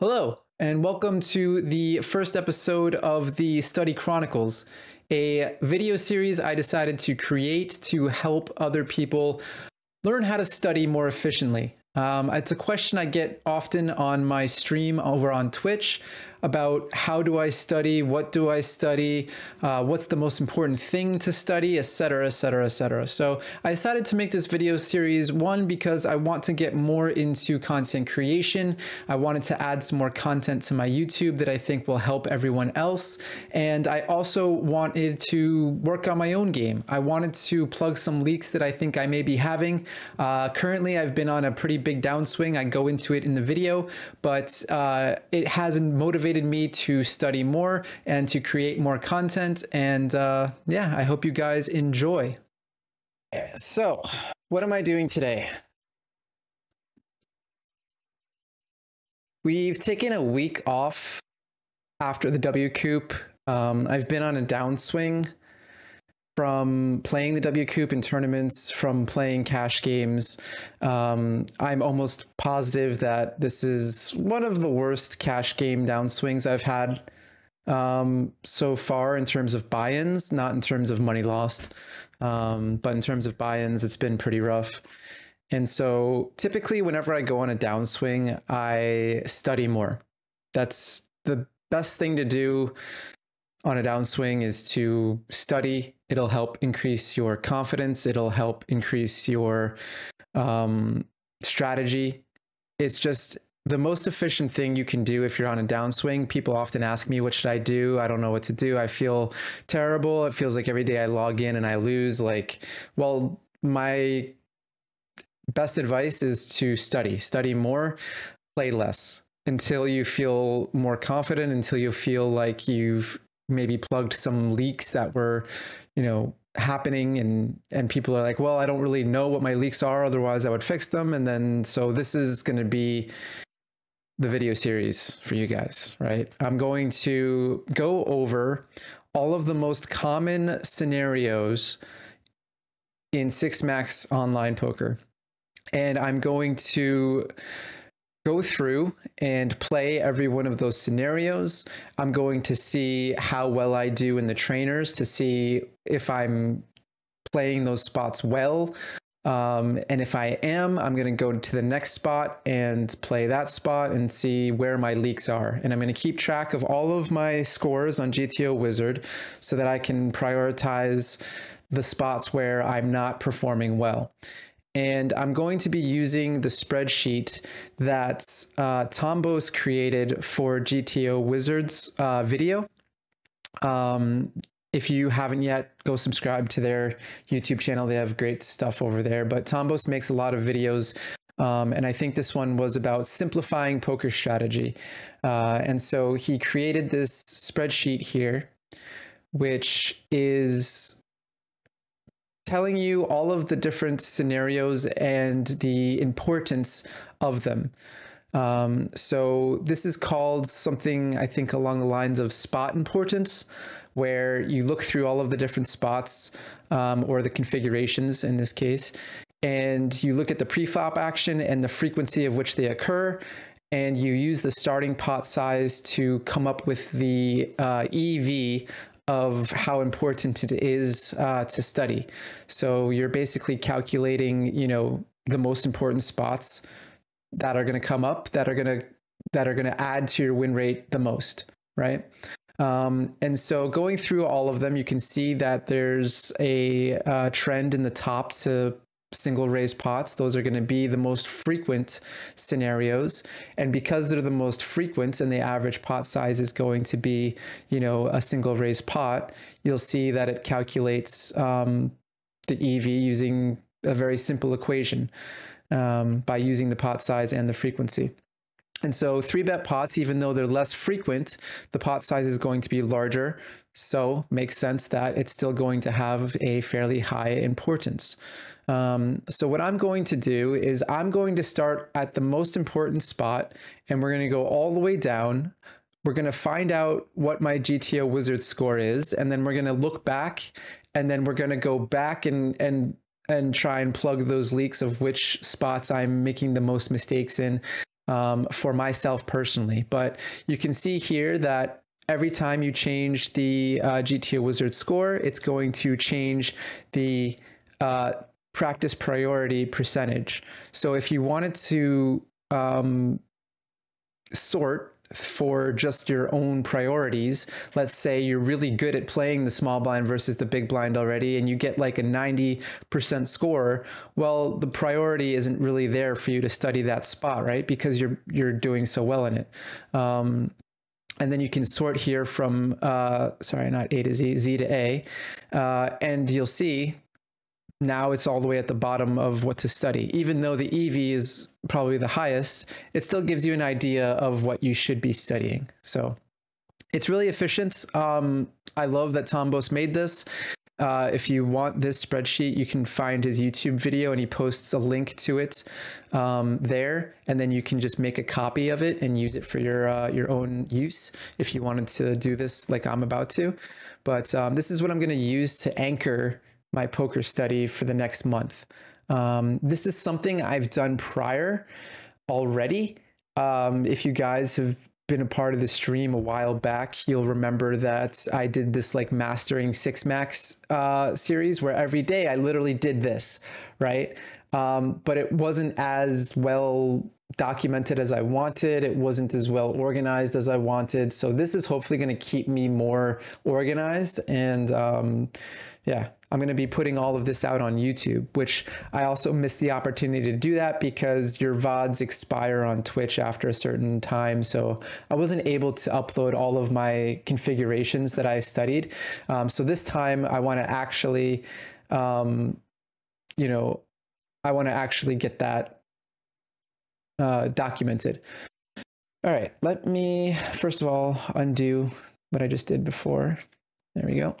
Hello, and welcome to the first episode of the Study Chronicles, a video series I decided to create to help other people learn how to study more efficiently. Um, it's a question I get often on my stream over on Twitch about how do I study, what do I study, uh, what's the most important thing to study, etc., etc., etc. So I decided to make this video series one because I want to get more into content creation. I wanted to add some more content to my YouTube that I think will help everyone else, and I also wanted to work on my own game. I wanted to plug some leaks that I think I may be having. Uh, currently, I've been on a pretty big downswing. I go into it in the video, but uh, it hasn't motivated motivated me to study more and to create more content. And uh, yeah, I hope you guys enjoy. So, what am I doing today? We've taken a week off after the WCOOP. Um, I've been on a downswing from playing the W WCOOP in tournaments, from playing cash games. Um, I'm almost positive that this is one of the worst cash game downswings I've had um, so far in terms of buy-ins, not in terms of money lost, um, but in terms of buy-ins, it's been pretty rough. And so typically whenever I go on a downswing, I study more. That's the best thing to do on a downswing is to study. It'll help increase your confidence. It'll help increase your um, strategy. It's just the most efficient thing you can do if you're on a downswing. People often ask me, what should I do? I don't know what to do. I feel terrible. It feels like every day I log in and I lose. Like, well, my best advice is to study, study more, play less until you feel more confident, until you feel like you've maybe plugged some leaks that were, you know, happening and and people are like well i don't really know what my leaks are otherwise i would fix them. And then so this is going to be the video series for you guys right? I'm going to go over all of the most common scenarios in six max online poker. And i'm going to go through and play every one of those scenarios. I'm going to see how well I do in the trainers to see if I'm playing those spots well. Um, and if I am, I'm going to go to the next spot and play that spot and see where my leaks are. And I'm going to keep track of all of my scores on GTO Wizard so that I can prioritize the spots where I'm not performing well and I'm going to be using the spreadsheet that uh, Tombos created for GTO Wizards uh, video. Um, if you haven't yet, go subscribe to their YouTube channel. They have great stuff over there. But Tombos makes a lot of videos um, and I think this one was about simplifying poker strategy. Uh, and so he created this spreadsheet here, which is telling you all of the different scenarios and the importance of them. Um, so this is called something I think along the lines of spot importance, where you look through all of the different spots um, or the configurations in this case, and you look at the preflop action and the frequency of which they occur, and you use the starting pot size to come up with the uh, EV of how important it is uh, to study. So you're basically calculating, you know, the most important spots that are going to come up that are going to that are going to add to your win rate the most, right? Um, and so going through all of them, you can see that there's a uh, trend in the top to single raise pots. Those are going to be the most frequent scenarios. And because they're the most frequent and the average pot size is going to be, you know, a single raise pot, you'll see that it calculates um, the EV using a very simple equation um, by using the pot size and the frequency. And so three bet pots, even though they're less frequent, the pot size is going to be larger. So makes sense that it's still going to have a fairly high importance. Um, so what I'm going to do is I'm going to start at the most important spot and we're going to go all the way down. We're going to find out what my GTO wizard score is, and then we're going to look back and then we're going to go back and, and, and try and plug those leaks of which spots I'm making the most mistakes in um, for myself personally. But you can see here that every time you change the uh, GTO Wizard score, it's going to change the uh, practice priority percentage. So if you wanted to um, sort for just your own priorities. Let's say you're really good at playing the small blind versus the big blind already, and you get like a 90% score. Well, the priority isn't really there for you to study that spot, right? Because you're you're doing so well in it. Um, and then you can sort here from uh, sorry, not A to Z, Z to A, uh, and you'll see now it's all the way at the bottom of what to study. Even though the EV is probably the highest, it still gives you an idea of what you should be studying. So it's really efficient. Um, I love that Tombos made this. Uh, if you want this spreadsheet, you can find his YouTube video and he posts a link to it um, there. And then you can just make a copy of it and use it for your, uh, your own use if you wanted to do this like I'm about to. But um, this is what I'm going to use to anchor my poker study for the next month. Um, this is something I've done prior already. Um, if you guys have been a part of the stream a while back, you'll remember that I did this like mastering six max uh, series where every day I literally did this, right? Um, but it wasn't as well documented as I wanted. It wasn't as well organized as I wanted. So this is hopefully going to keep me more organized and um, yeah, I'm going to be putting all of this out on YouTube, which I also missed the opportunity to do that because your VODs expire on Twitch after a certain time. So I wasn't able to upload all of my configurations that I studied. Um, so this time I want to actually, um, you know, I want to actually get that uh, documented. All right, let me first of all undo what I just did before. There we go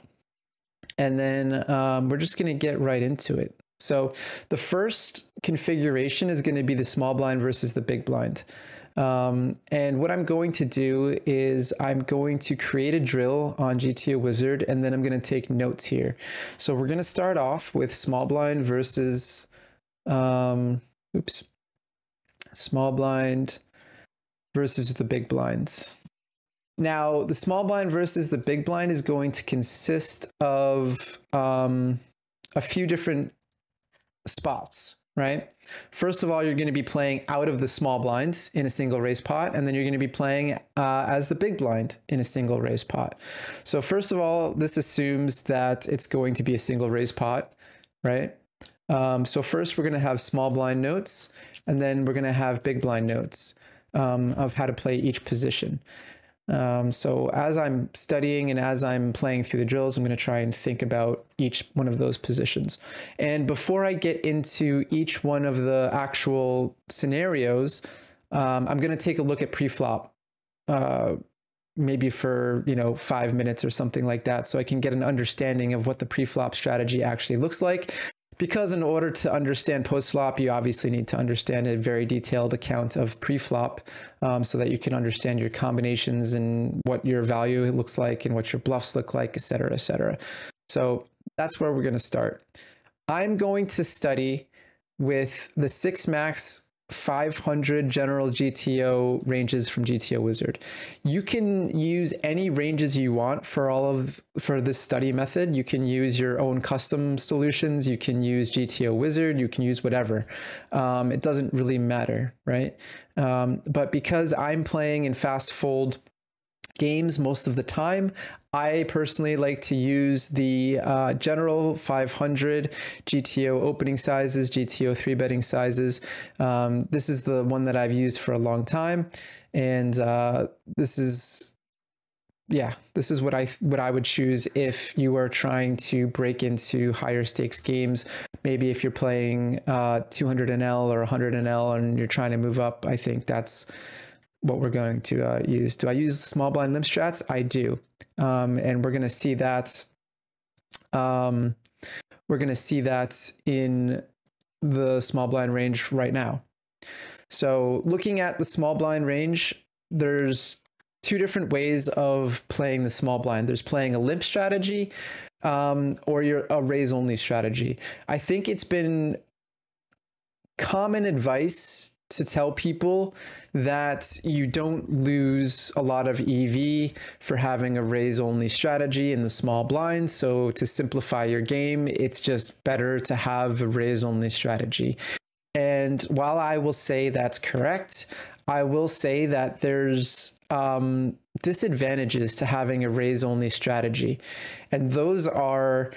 and then um, we're just going to get right into it. So the first configuration is going to be the small blind versus the big blind. Um, and what I'm going to do is I'm going to create a drill on GTO Wizard, and then I'm going to take notes here. So we're going to start off with small blind versus, um, oops, small blind versus the big blinds. Now, the small blind versus the big blind is going to consist of um, a few different spots, right? First of all, you're going to be playing out of the small blind in a single raise pot, and then you're going to be playing uh, as the big blind in a single raise pot. So first of all, this assumes that it's going to be a single raise pot, right? Um, so first we're going to have small blind notes, and then we're going to have big blind notes um, of how to play each position. Um, so as I'm studying and as I'm playing through the drills, I'm going to try and think about each one of those positions. And before I get into each one of the actual scenarios, um, I'm going to take a look at pre-flop, uh, maybe for you know five minutes or something like that, so I can get an understanding of what the pre-flop strategy actually looks like because in order to understand post-flop, you obviously need to understand a very detailed account of pre-flop um, so that you can understand your combinations and what your value looks like and what your bluffs look like, et cetera, et cetera. So that's where we're going to start. I'm going to study with the six max 500 general GTO ranges from GTO Wizard. You can use any ranges you want for all of for this study method. You can use your own custom solutions. You can use GTO Wizard. You can use whatever. Um, it doesn't really matter, right? Um, but because I'm playing in fast fold games most of the time. I personally like to use the uh, general 500 GTO opening sizes, GTO three betting sizes. Um, this is the one that I've used for a long time, and uh, this is yeah, this is what I what I would choose if you are trying to break into higher stakes games. Maybe if you're playing uh, 200 NL or 100 NL and you're trying to move up, I think that's what we're going to uh, use. Do I use small blind limp strats? I do. Um, and we're going to see that. Um, we're going to see that in the small blind range right now. So looking at the small blind range, there's two different ways of playing the small blind. There's playing a limp strategy um, or your a raise only strategy. I think it's been common advice to tell people that you don't lose a lot of EV for having a raise only strategy in the small blind. So, to simplify your game, it's just better to have a raise only strategy. And while I will say that's correct, I will say that there's um, disadvantages to having a raise only strategy. And those are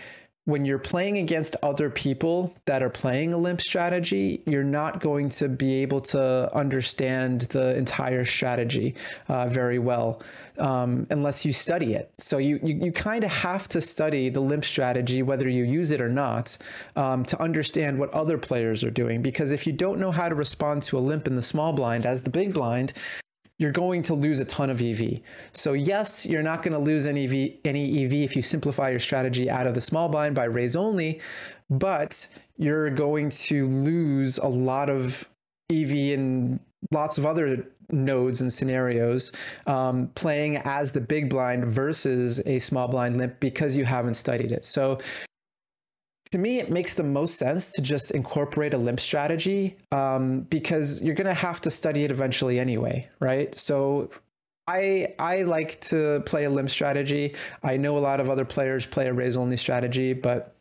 when you're playing against other people that are playing a limp strategy, you're not going to be able to understand the entire strategy uh, very well um, unless you study it. So you you, you kind of have to study the limp strategy, whether you use it or not, um, to understand what other players are doing. Because if you don't know how to respond to a limp in the small blind as the big blind, you're going to lose a ton of EV. So yes, you're not going to lose any EV, any EV if you simplify your strategy out of the small blind by raise only, but you're going to lose a lot of EV in lots of other nodes and scenarios um, playing as the big blind versus a small blind limp because you haven't studied it. So to me, it makes the most sense to just incorporate a limp strategy um, because you're going to have to study it eventually anyway, right? So I I like to play a limp strategy. I know a lot of other players play a raise only strategy, but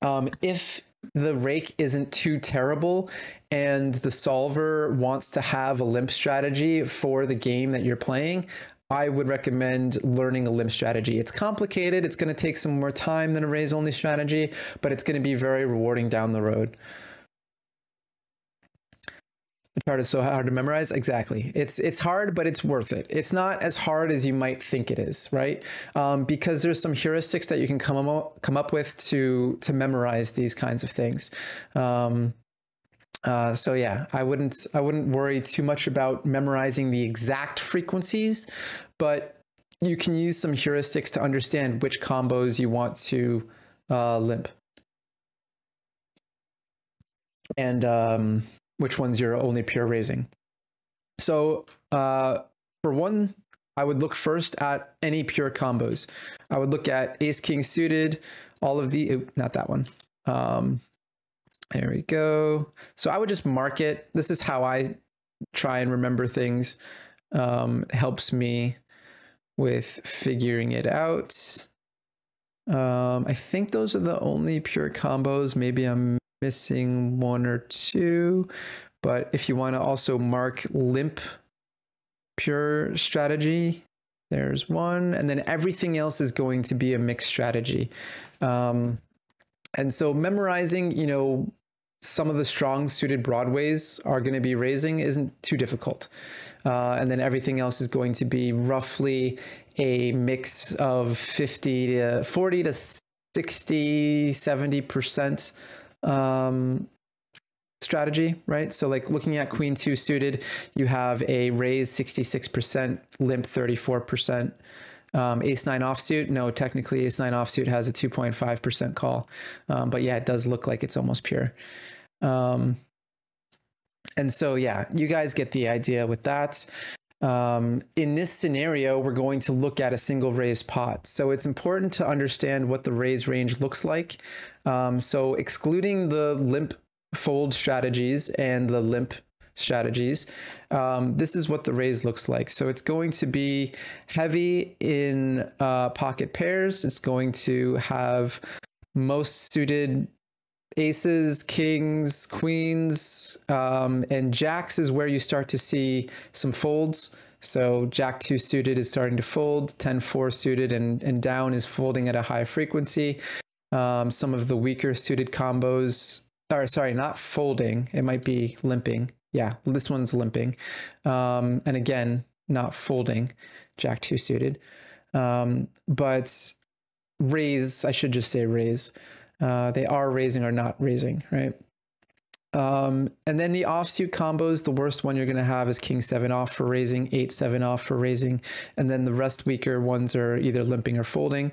um, if the rake isn't too terrible and the solver wants to have a limp strategy for the game that you're playing, I would recommend learning a limp strategy. It's complicated. It's going to take some more time than a raise only strategy, but it's going to be very rewarding down the road. The chart is so hard to memorize. Exactly. It's it's hard, but it's worth it. It's not as hard as you might think it is, right? Um, because there's some heuristics that you can come up, come up with to to memorize these kinds of things. Um, uh, so yeah, I wouldn't I wouldn't worry too much about memorizing the exact frequencies, but you can use some heuristics to understand which combos you want to uh, limp and um, which ones you're only pure raising. So uh, for one, I would look first at any pure combos. I would look at ace king suited, all of the not that one. Um, there we go. So I would just mark it. This is how I try and remember things. Um, helps me with figuring it out. Um, I think those are the only pure combos. Maybe I'm missing one or two. But if you want to also mark limp pure strategy, there's one. And then everything else is going to be a mixed strategy. Um, and so memorizing, you know, some of the strong suited broadways are going to be raising isn't too difficult. Uh, and then everything else is going to be roughly a mix of 50 to 40 to 60, 70% um, strategy, right? So like looking at queen two suited, you have a raise 66%, limp 34%. Um, ace nine offsuit, no, technically ace nine offsuit has a 2.5% call. Um, but yeah, it does look like it's almost pure. Um, and so, yeah, you guys get the idea with that. Um, in this scenario, we're going to look at a single raise pot. So it's important to understand what the raise range looks like. Um, so excluding the limp fold strategies and the limp strategies. Um, this is what the raise looks like. So it's going to be heavy in uh, pocket pairs. It's going to have most suited aces, kings, queens, um, and jacks is where you start to see some folds. So jack two suited is starting to fold, 10 4 suited and, and down is folding at a high frequency. Um, some of the weaker suited combos, or sorry, not folding, it might be limping yeah, this one's limping. Um, and again, not folding, jack two suited. Um, but raise, I should just say raise. Uh, they are raising or not raising, right? Um, and then the offsuit combos, the worst one you're going to have is king seven off for raising, eight seven off for raising, and then the rest weaker ones are either limping or folding.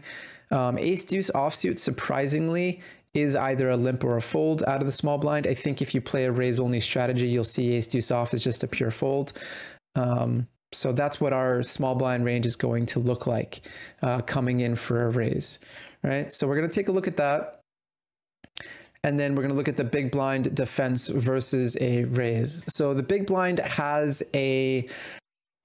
Um, ace deuce offsuit, surprisingly, is either a limp or a fold out of the small blind. I think if you play a raise only strategy, you'll see ace deuce off is just a pure fold. Um, so that's what our small blind range is going to look like uh, coming in for a raise, right? So we're going to take a look at that. And then we're going to look at the big blind defense versus a raise. So the big blind has a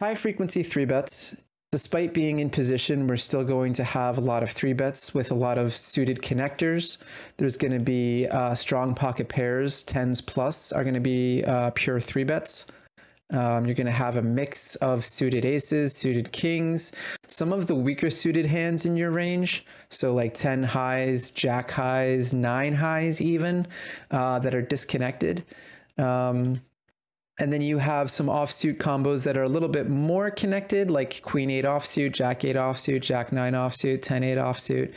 high frequency three bets. Despite being in position, we're still going to have a lot of three bets with a lot of suited connectors. There's going to be uh, strong pocket pairs, tens plus are going to be uh, pure three bets. Um, you're going to have a mix of suited aces, suited kings, some of the weaker suited hands in your range. So, like 10 highs, jack highs, nine highs, even uh, that are disconnected. Um, and then you have some offsuit combos that are a little bit more connected, like Queen 8 offsuit, Jack 8 offsuit, Jack 9 offsuit, 10 8 offsuit.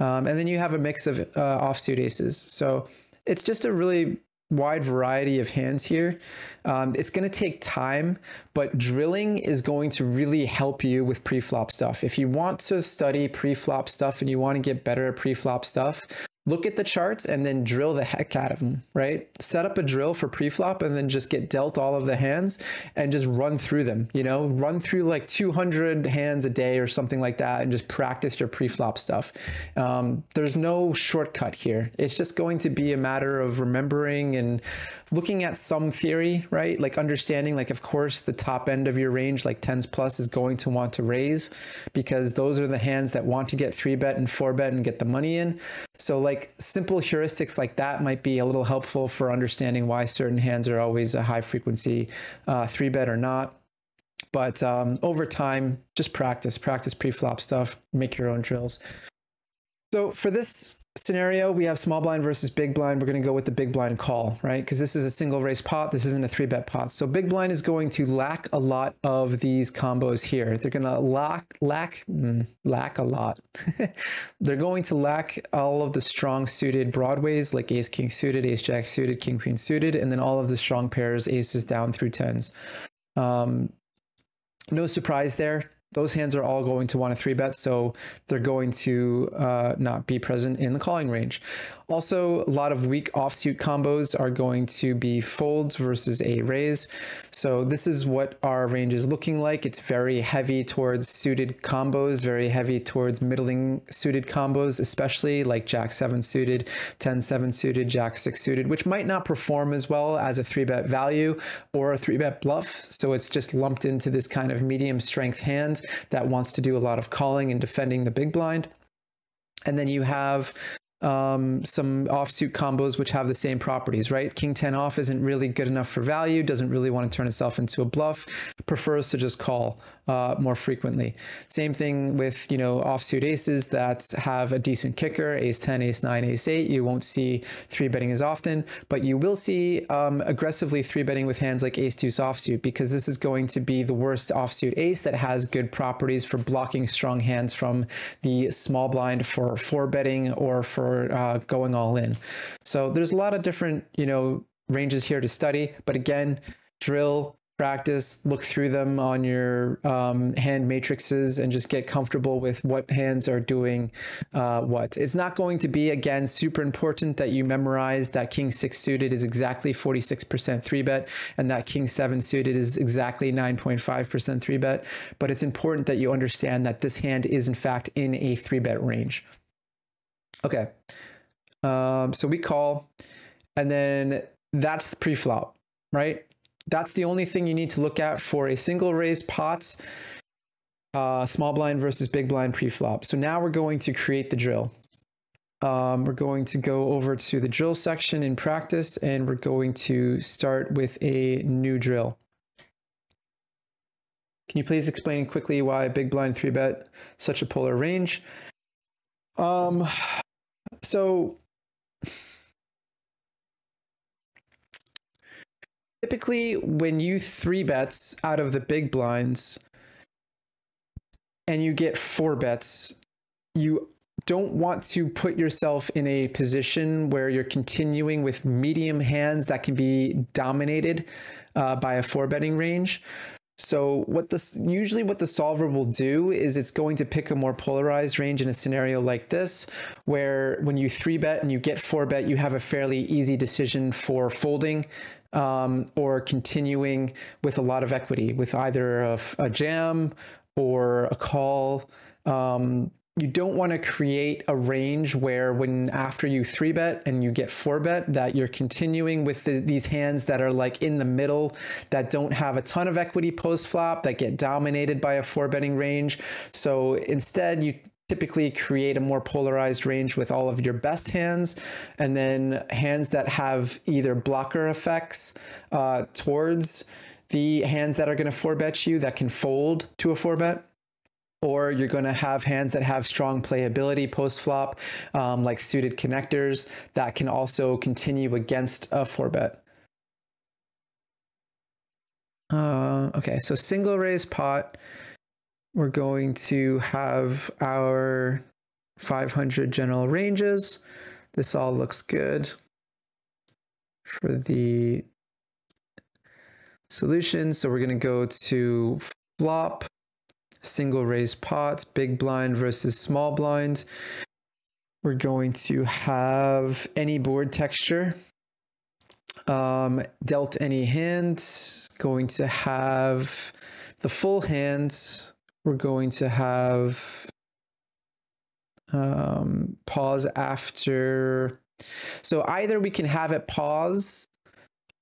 Um, and then you have a mix of uh, offsuit aces. So it's just a really wide variety of hands here. Um, it's going to take time, but drilling is going to really help you with pre-flop stuff. If you want to study pre-flop stuff and you want to get better at pre-flop stuff, look at the charts and then drill the heck out of them, right? Set up a drill for pre-flop and then just get dealt all of the hands and just run through them, you know, run through like 200 hands a day or something like that and just practice your pre-flop stuff. Um, there's no shortcut here. It's just going to be a matter of remembering and looking at some theory, right? Like understanding, like, of course, the top end of your range, like tens plus is going to want to raise because those are the hands that want to get three bet and four bet and get the money in. So like simple heuristics like that might be a little helpful for understanding why certain hands are always a high frequency uh, three bet or not. But um, over time, just practice, practice pre-flop stuff, make your own drills. So for this scenario, we have small blind versus big blind. We're going to go with the big blind call, right? Because this is a single raise pot. This isn't a three bet pot. So big blind is going to lack a lot of these combos here. They're going to lack, lack, mm, lack a lot. They're going to lack all of the strong suited broadways like ace king suited, ace jack suited, king queen suited, and then all of the strong pairs, aces down through tens. Um, no surprise there those hands are all going to want a three bet, so they're going to uh, not be present in the calling range. Also, a lot of weak offsuit combos are going to be folds versus a raise. So this is what our range is looking like. It's very heavy towards suited combos, very heavy towards middling suited combos, especially like Jack 7 suited, 10 7 suited, Jack 6 suited, which might not perform as well as a three bet value or a three bet bluff. So it's just lumped into this kind of medium strength hand that wants to do a lot of calling and defending the big blind. And then you have um, some offsuit combos which have the same properties, right? King 10 off isn't really good enough for value, doesn't really want to turn itself into a bluff, prefers to just call uh, more frequently. Same thing with, you know, offsuit aces that have a decent kicker, ace 10, ace 9, ace 8. You won't see three betting as often, but you will see um, aggressively three betting with hands like ace 2 offsuit because this is going to be the worst offsuit ace that has good properties for blocking strong hands from the small blind for four betting or for uh, going all in. So there's a lot of different, you know, ranges here to study, but again, drill practice, look through them on your um, hand matrices and just get comfortable with what hands are doing uh, what. It's not going to be, again, super important that you memorize that King 6 suited is exactly 46% 3 bet and that King 7 suited is exactly 9.5% 3 bet, but it's important that you understand that this hand is, in fact, in a 3 bet range. Okay, um, so we call, and then that's pre-flop, right? That's the only thing you need to look at for a single raise pot, uh, small blind versus big blind pre-flop. So now we're going to create the drill. Um, we're going to go over to the drill section in practice and we're going to start with a new drill. Can you please explain quickly why big blind three bet such a polar range? Um, so typically when you three bets out of the big blinds and you get four bets, you don't want to put yourself in a position where you're continuing with medium hands that can be dominated uh, by a four betting range. So what this usually what the solver will do is it's going to pick a more polarized range in a scenario like this, where when you three bet and you get four bet, you have a fairly easy decision for folding um, or continuing with a lot of equity with either a, a jam or a call. Um, you don't want to create a range where when after you three bet and you get four bet that you're continuing with the, these hands that are like in the middle that don't have a ton of equity post flop that get dominated by a four betting range. So instead you typically create a more polarized range with all of your best hands and then hands that have either blocker effects uh, towards the hands that are going to four bet you that can fold to a four bet or you're going to have hands that have strong playability post flop, um, like suited connectors that can also continue against a four bet. Uh, okay, so single raise pot, we're going to have our 500 general ranges. This all looks good for the solution. So we're going to go to flop single raise pots, big blind versus small blind. We're going to have any board texture, um, dealt any hand, going to have the full hands. We're going to have um, pause after. So either we can have it pause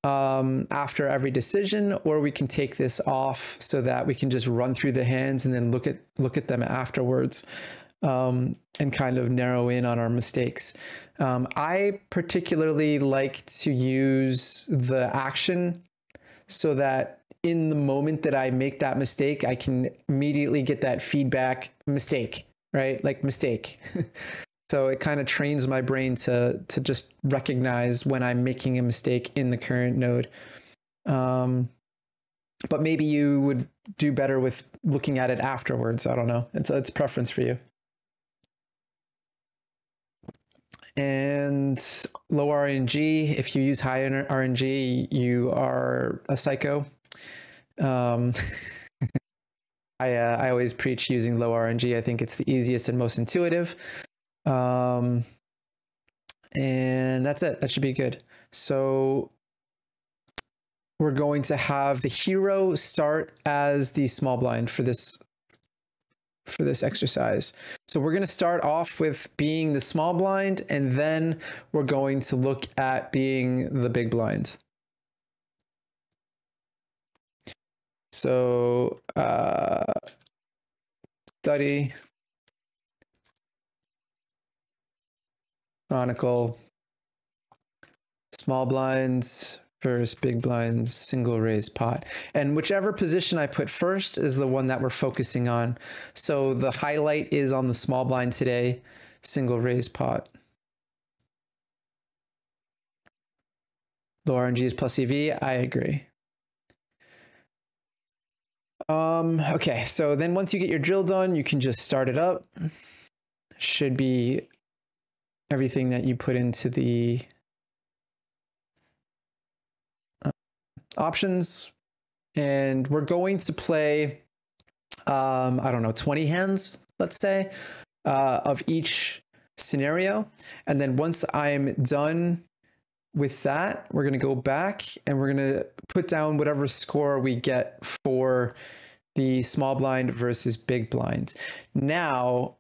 um, after every decision, or we can take this off so that we can just run through the hands and then look at look at them afterwards um, and kind of narrow in on our mistakes. Um, I particularly like to use the action so that in the moment that I make that mistake, I can immediately get that feedback mistake, right? Like mistake. So it kind of trains my brain to to just recognize when I'm making a mistake in the current node. Um, but maybe you would do better with looking at it afterwards. I don't know. It's it's preference for you. And low RNG, if you use high RNG, you are a psycho. Um, I uh, I always preach using low RNG. I think it's the easiest and most intuitive. Um, and that's it. That should be good. So we're going to have the hero start as the small blind for this for this exercise. So we're going to start off with being the small blind, and then we're going to look at being the big blind. So uh, study Chronicle, small blinds versus big blinds, single raise pot. And whichever position I put first is the one that we're focusing on. So the highlight is on the small blind today, single raise pot. Low RNG is plus EV, I agree. Um, okay, so then once you get your drill done, you can just start it up. Should be everything that you put into the uh, options. And we're going to play, um, I don't know, 20 hands, let's say, uh, of each scenario. And then once I'm done with that, we're going to go back and we're going to put down whatever score we get for the small blind versus big blind. Now,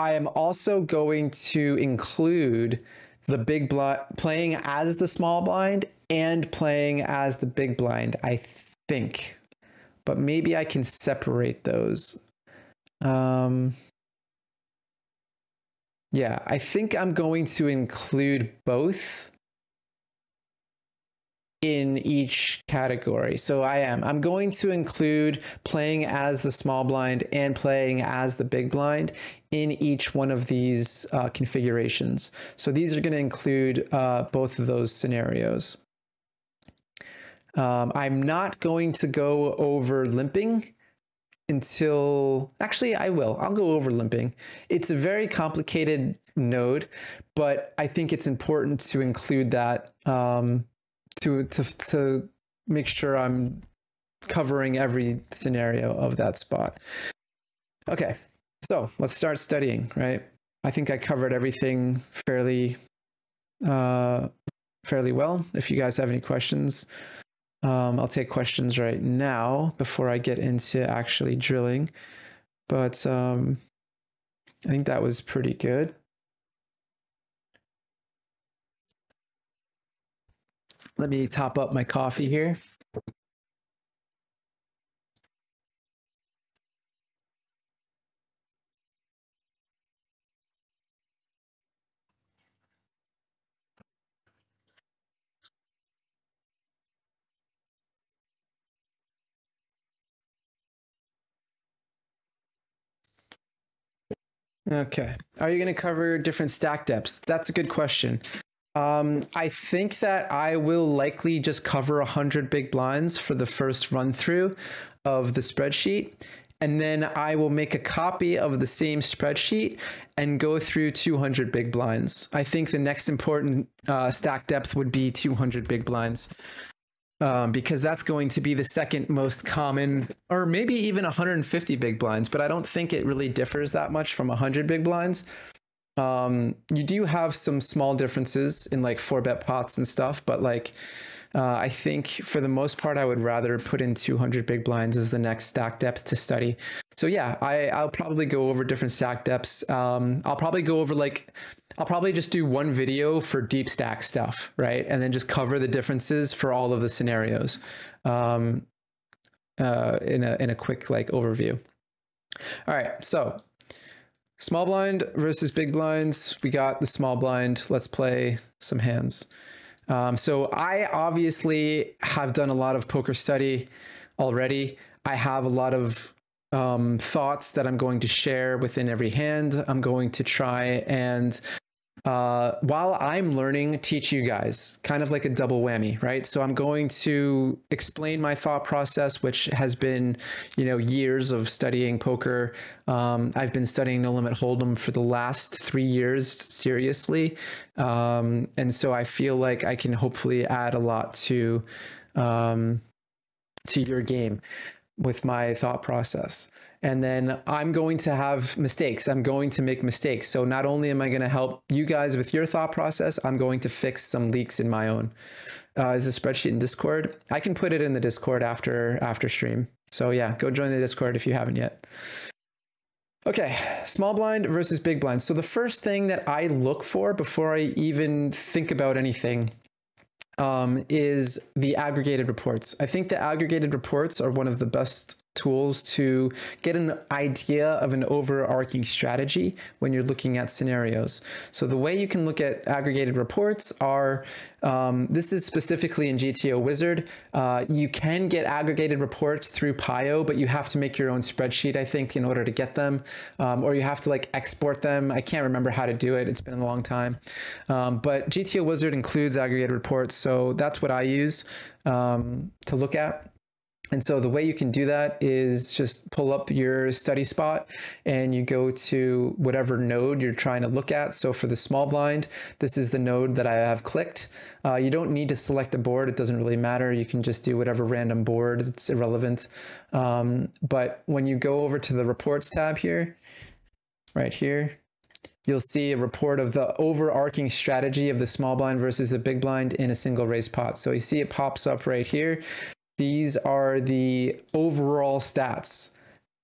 I am also going to include the big blind playing as the small blind and playing as the big blind, I think. But maybe I can separate those. Um, yeah, I think I'm going to include both in each category. So I am. I'm going to include playing as the small blind and playing as the big blind in each one of these uh, configurations. So these are going to include uh, both of those scenarios. Um, I'm not going to go over limping until actually I will. I'll go over limping. It's a very complicated node, but I think it's important to include that um, to to to make sure I'm covering every scenario of that spot. Okay, so let's start studying, right? I think I covered everything fairly uh, fairly well. If you guys have any questions, um, I'll take questions right now before I get into actually drilling. But um, I think that was pretty good. Let me top up my coffee here. Okay. Are you going to cover different stack depths? That's a good question. Um, I think that I will likely just cover 100 big blinds for the first run through of the spreadsheet. And then I will make a copy of the same spreadsheet and go through 200 big blinds. I think the next important uh, stack depth would be 200 big blinds um, because that's going to be the second most common, or maybe even 150 big blinds. But I don't think it really differs that much from 100 big blinds. Um, you do have some small differences in like four bet pots and stuff, but like uh, I think for the most part, I would rather put in 200 big blinds as the next stack depth to study. So yeah, I, I'll probably go over different stack depths. Um, I'll probably go over like I'll probably just do one video for deep stack stuff, right? And then just cover the differences for all of the scenarios um, uh, in, a, in a quick like overview. All right, so small blind versus big blinds. We got the small blind. Let's play some hands. Um, so I obviously have done a lot of poker study already. I have a lot of um, thoughts that I'm going to share within every hand. I'm going to try and uh, while I'm learning, teach you guys, kind of like a double whammy, right? So I'm going to explain my thought process, which has been, you know, years of studying poker. Um, I've been studying No Limit Hold'em for the last three years seriously, um, and so I feel like I can hopefully add a lot to um, to your game with my thought process. And then I'm going to have mistakes. I'm going to make mistakes. So not only am I going to help you guys with your thought process, I'm going to fix some leaks in my own. Uh, is a spreadsheet in Discord? I can put it in the Discord after after stream. So yeah, go join the Discord if you haven't yet. Okay, small blind versus big blind. So the first thing that I look for before I even think about anything um, is the aggregated reports. I think the aggregated reports are one of the best tools to get an idea of an overarching strategy when you're looking at scenarios. So the way you can look at aggregated reports are, um, this is specifically in GTO Wizard. Uh, you can get aggregated reports through Pio, but you have to make your own spreadsheet, I think, in order to get them, um, or you have to like export them. I can't remember how to do it. It's been a long time. Um, but GTO Wizard includes aggregated reports, so that's what I use um, to look at. And so the way you can do that is just pull up your study spot and you go to whatever node you're trying to look at. So for the small blind, this is the node that I have clicked. Uh, you don't need to select a board. It doesn't really matter. You can just do whatever random board. It's irrelevant. Um, but when you go over to the reports tab here, right here, you'll see a report of the overarching strategy of the small blind versus the big blind in a single raise pot. So you see it pops up right here. These are the overall stats,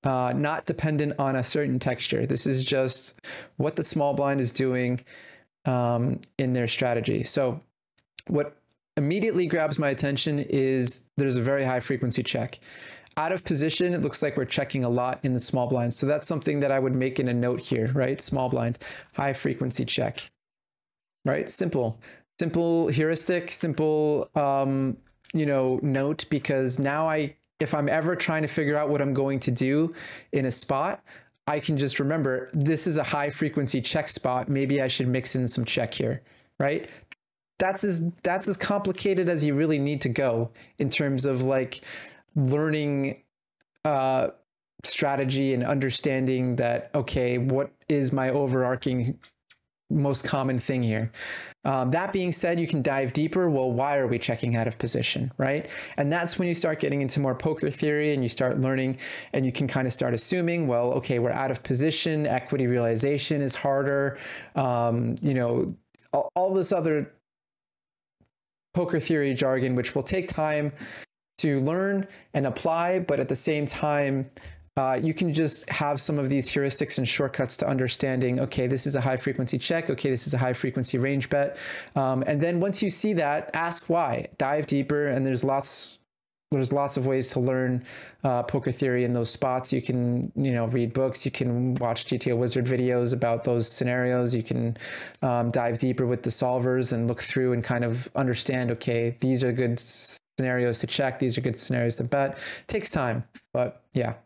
uh, not dependent on a certain texture. This is just what the small blind is doing um, in their strategy. So what immediately grabs my attention is there's a very high frequency check. Out of position, it looks like we're checking a lot in the small blind. So that's something that I would make in a note here, right? Small blind, high frequency check, right? Simple, simple heuristic, simple um, you know, note because now I, if I'm ever trying to figure out what I'm going to do in a spot, I can just remember this is a high frequency check spot. Maybe I should mix in some check here, right? That's as that's as complicated as you really need to go in terms of like learning uh, strategy and understanding that okay, what is my overarching most common thing here. Um, that being said, you can dive deeper. Well, why are we checking out of position, right? And that's when you start getting into more poker theory and you start learning and you can kind of start assuming, well, okay, we're out of position. Equity realization is harder. Um, you know, all, all this other poker theory jargon, which will take time to learn and apply, but at the same time, uh, you can just have some of these heuristics and shortcuts to understanding, okay, this is a high frequency check. Okay, this is a high frequency range bet. Um, and then once you see that, ask why, dive deeper. And there's lots, there's lots of ways to learn uh, poker theory in those spots. You can, you know, read books. You can watch GTO Wizard videos about those scenarios. You can um, dive deeper with the solvers and look through and kind of understand. Okay, these are good scenarios to check. These are good scenarios to bet. It takes time, but yeah.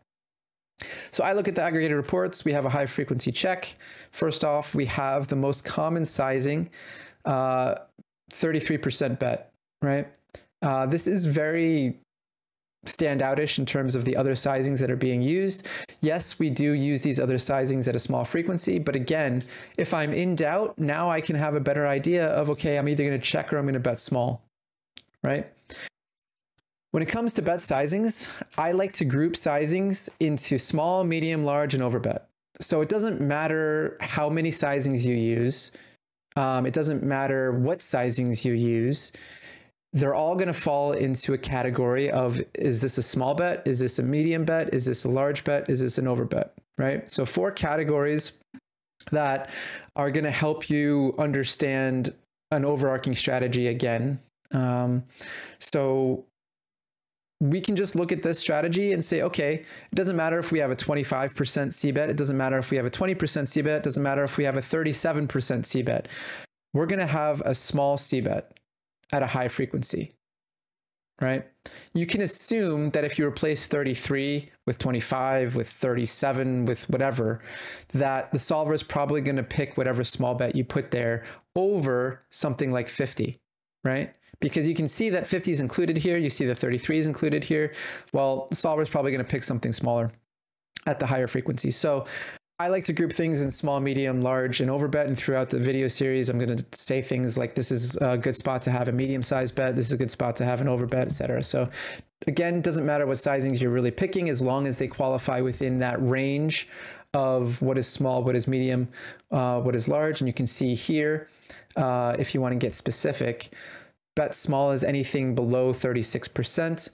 So I look at the aggregated reports. We have a high frequency check. First off, we have the most common sizing, uh, 33% bet, right? Uh, this is very standoutish in terms of the other sizings that are being used. Yes, we do use these other sizings at a small frequency, but again, if I'm in doubt, now I can have a better idea of, okay, I'm either going to check or I'm going to bet small, right? When it comes to bet sizings, I like to group sizings into small, medium, large, and overbet. So it doesn't matter how many sizings you use. Um, it doesn't matter what sizings you use. They're all going to fall into a category of is this a small bet? Is this a medium bet? Is this a large bet? Is this an overbet? Right? So, four categories that are going to help you understand an overarching strategy again. Um, so, we can just look at this strategy and say, okay, it doesn't matter if we have a 25% C bet. It doesn't matter if we have a 20% C bet. It doesn't matter if we have a 37% C bet. We're going to have a small C bet at a high frequency, right? You can assume that if you replace 33 with 25, with 37, with whatever, that the solver is probably going to pick whatever small bet you put there over something like 50, right? Because you can see that 50 is included here. You see the 33 is included here. Well, the solver is probably going to pick something smaller at the higher frequency. So I like to group things in small, medium, large, and overbet. And throughout the video series, I'm going to say things like this is a good spot to have a medium sized bet. This is a good spot to have an overbet, etc. So again, doesn't matter what sizings you're really picking as long as they qualify within that range of what is small, what is medium, uh, what is large. And you can see here, uh, if you want to get specific, Bet small is anything below 36%.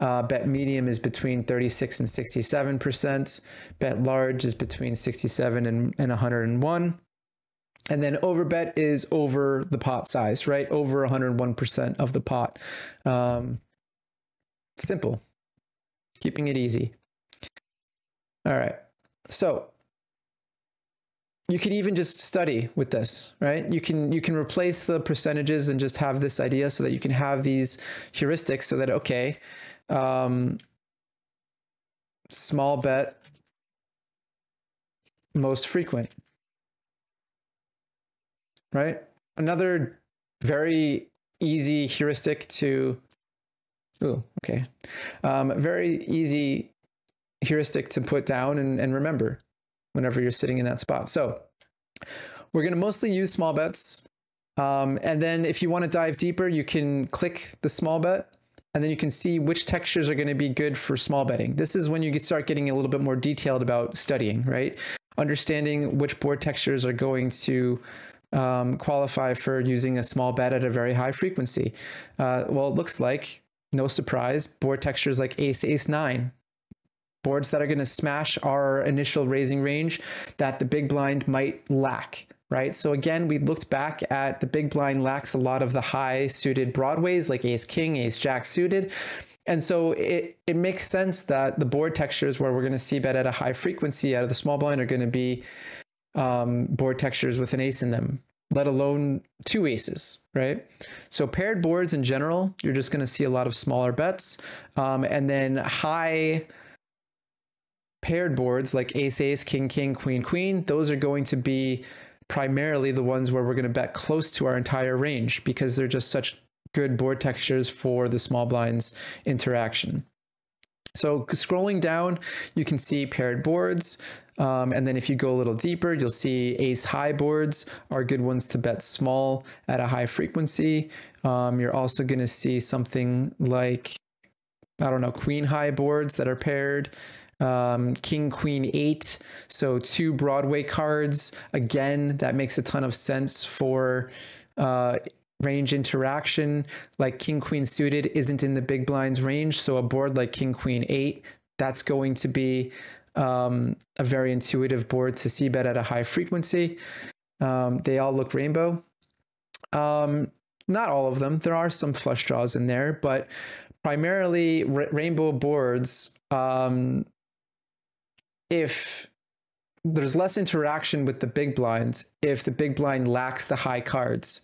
Uh, bet medium is between 36 and 67%. Bet large is between 67 and, and 101. And then overbet is over the pot size, right? Over 101% of the pot. Um, simple, keeping it easy. All right. So you could even just study with this right? You can you can replace the percentages and just have this idea so that you can have these heuristics so that okay um, small bet most frequent right? Another very easy heuristic to oh okay. Um, very easy heuristic to put down and, and remember whenever you're sitting in that spot. So we're going to mostly use small bets. Um, and then if you want to dive deeper, you can click the small bet and then you can see which textures are going to be good for small betting. This is when you start getting a little bit more detailed about studying, right? Understanding which board textures are going to um, qualify for using a small bet at a very high frequency. Uh, well, it looks like, no surprise, board textures like ace, ace nine boards that are going to smash our initial raising range that the big blind might lack right? So again, we looked back at the big blind lacks a lot of the high suited broadways like ace king, ace jack suited. And so it, it makes sense that the board textures where we're going to see bet at a high frequency out of the small blind are going to be um, board textures with an ace in them, let alone two aces, right? So paired boards in general, you're just going to see a lot of smaller bets. Um, and then high paired boards like ace ace king king queen queen those are going to be primarily the ones where we're going to bet close to our entire range because they're just such good board textures for the small blinds interaction. So scrolling down you can see paired boards um, and then if you go a little deeper you'll see ace high boards are good ones to bet small at a high frequency. Um, you're also going to see something like I don't know, queen high boards that are paired um, King Queen 8. So two Broadway cards. Again, that makes a ton of sense for uh, range interaction. Like King Queen suited isn't in the big blinds range. So a board like King Queen 8, that's going to be um, a very intuitive board to see bet at a high frequency. Um, they all look rainbow. Um, not all of them. There are some flush draws in there, but primarily rainbow boards. Um, if there's less interaction with the big blind, if the big blind lacks the high cards,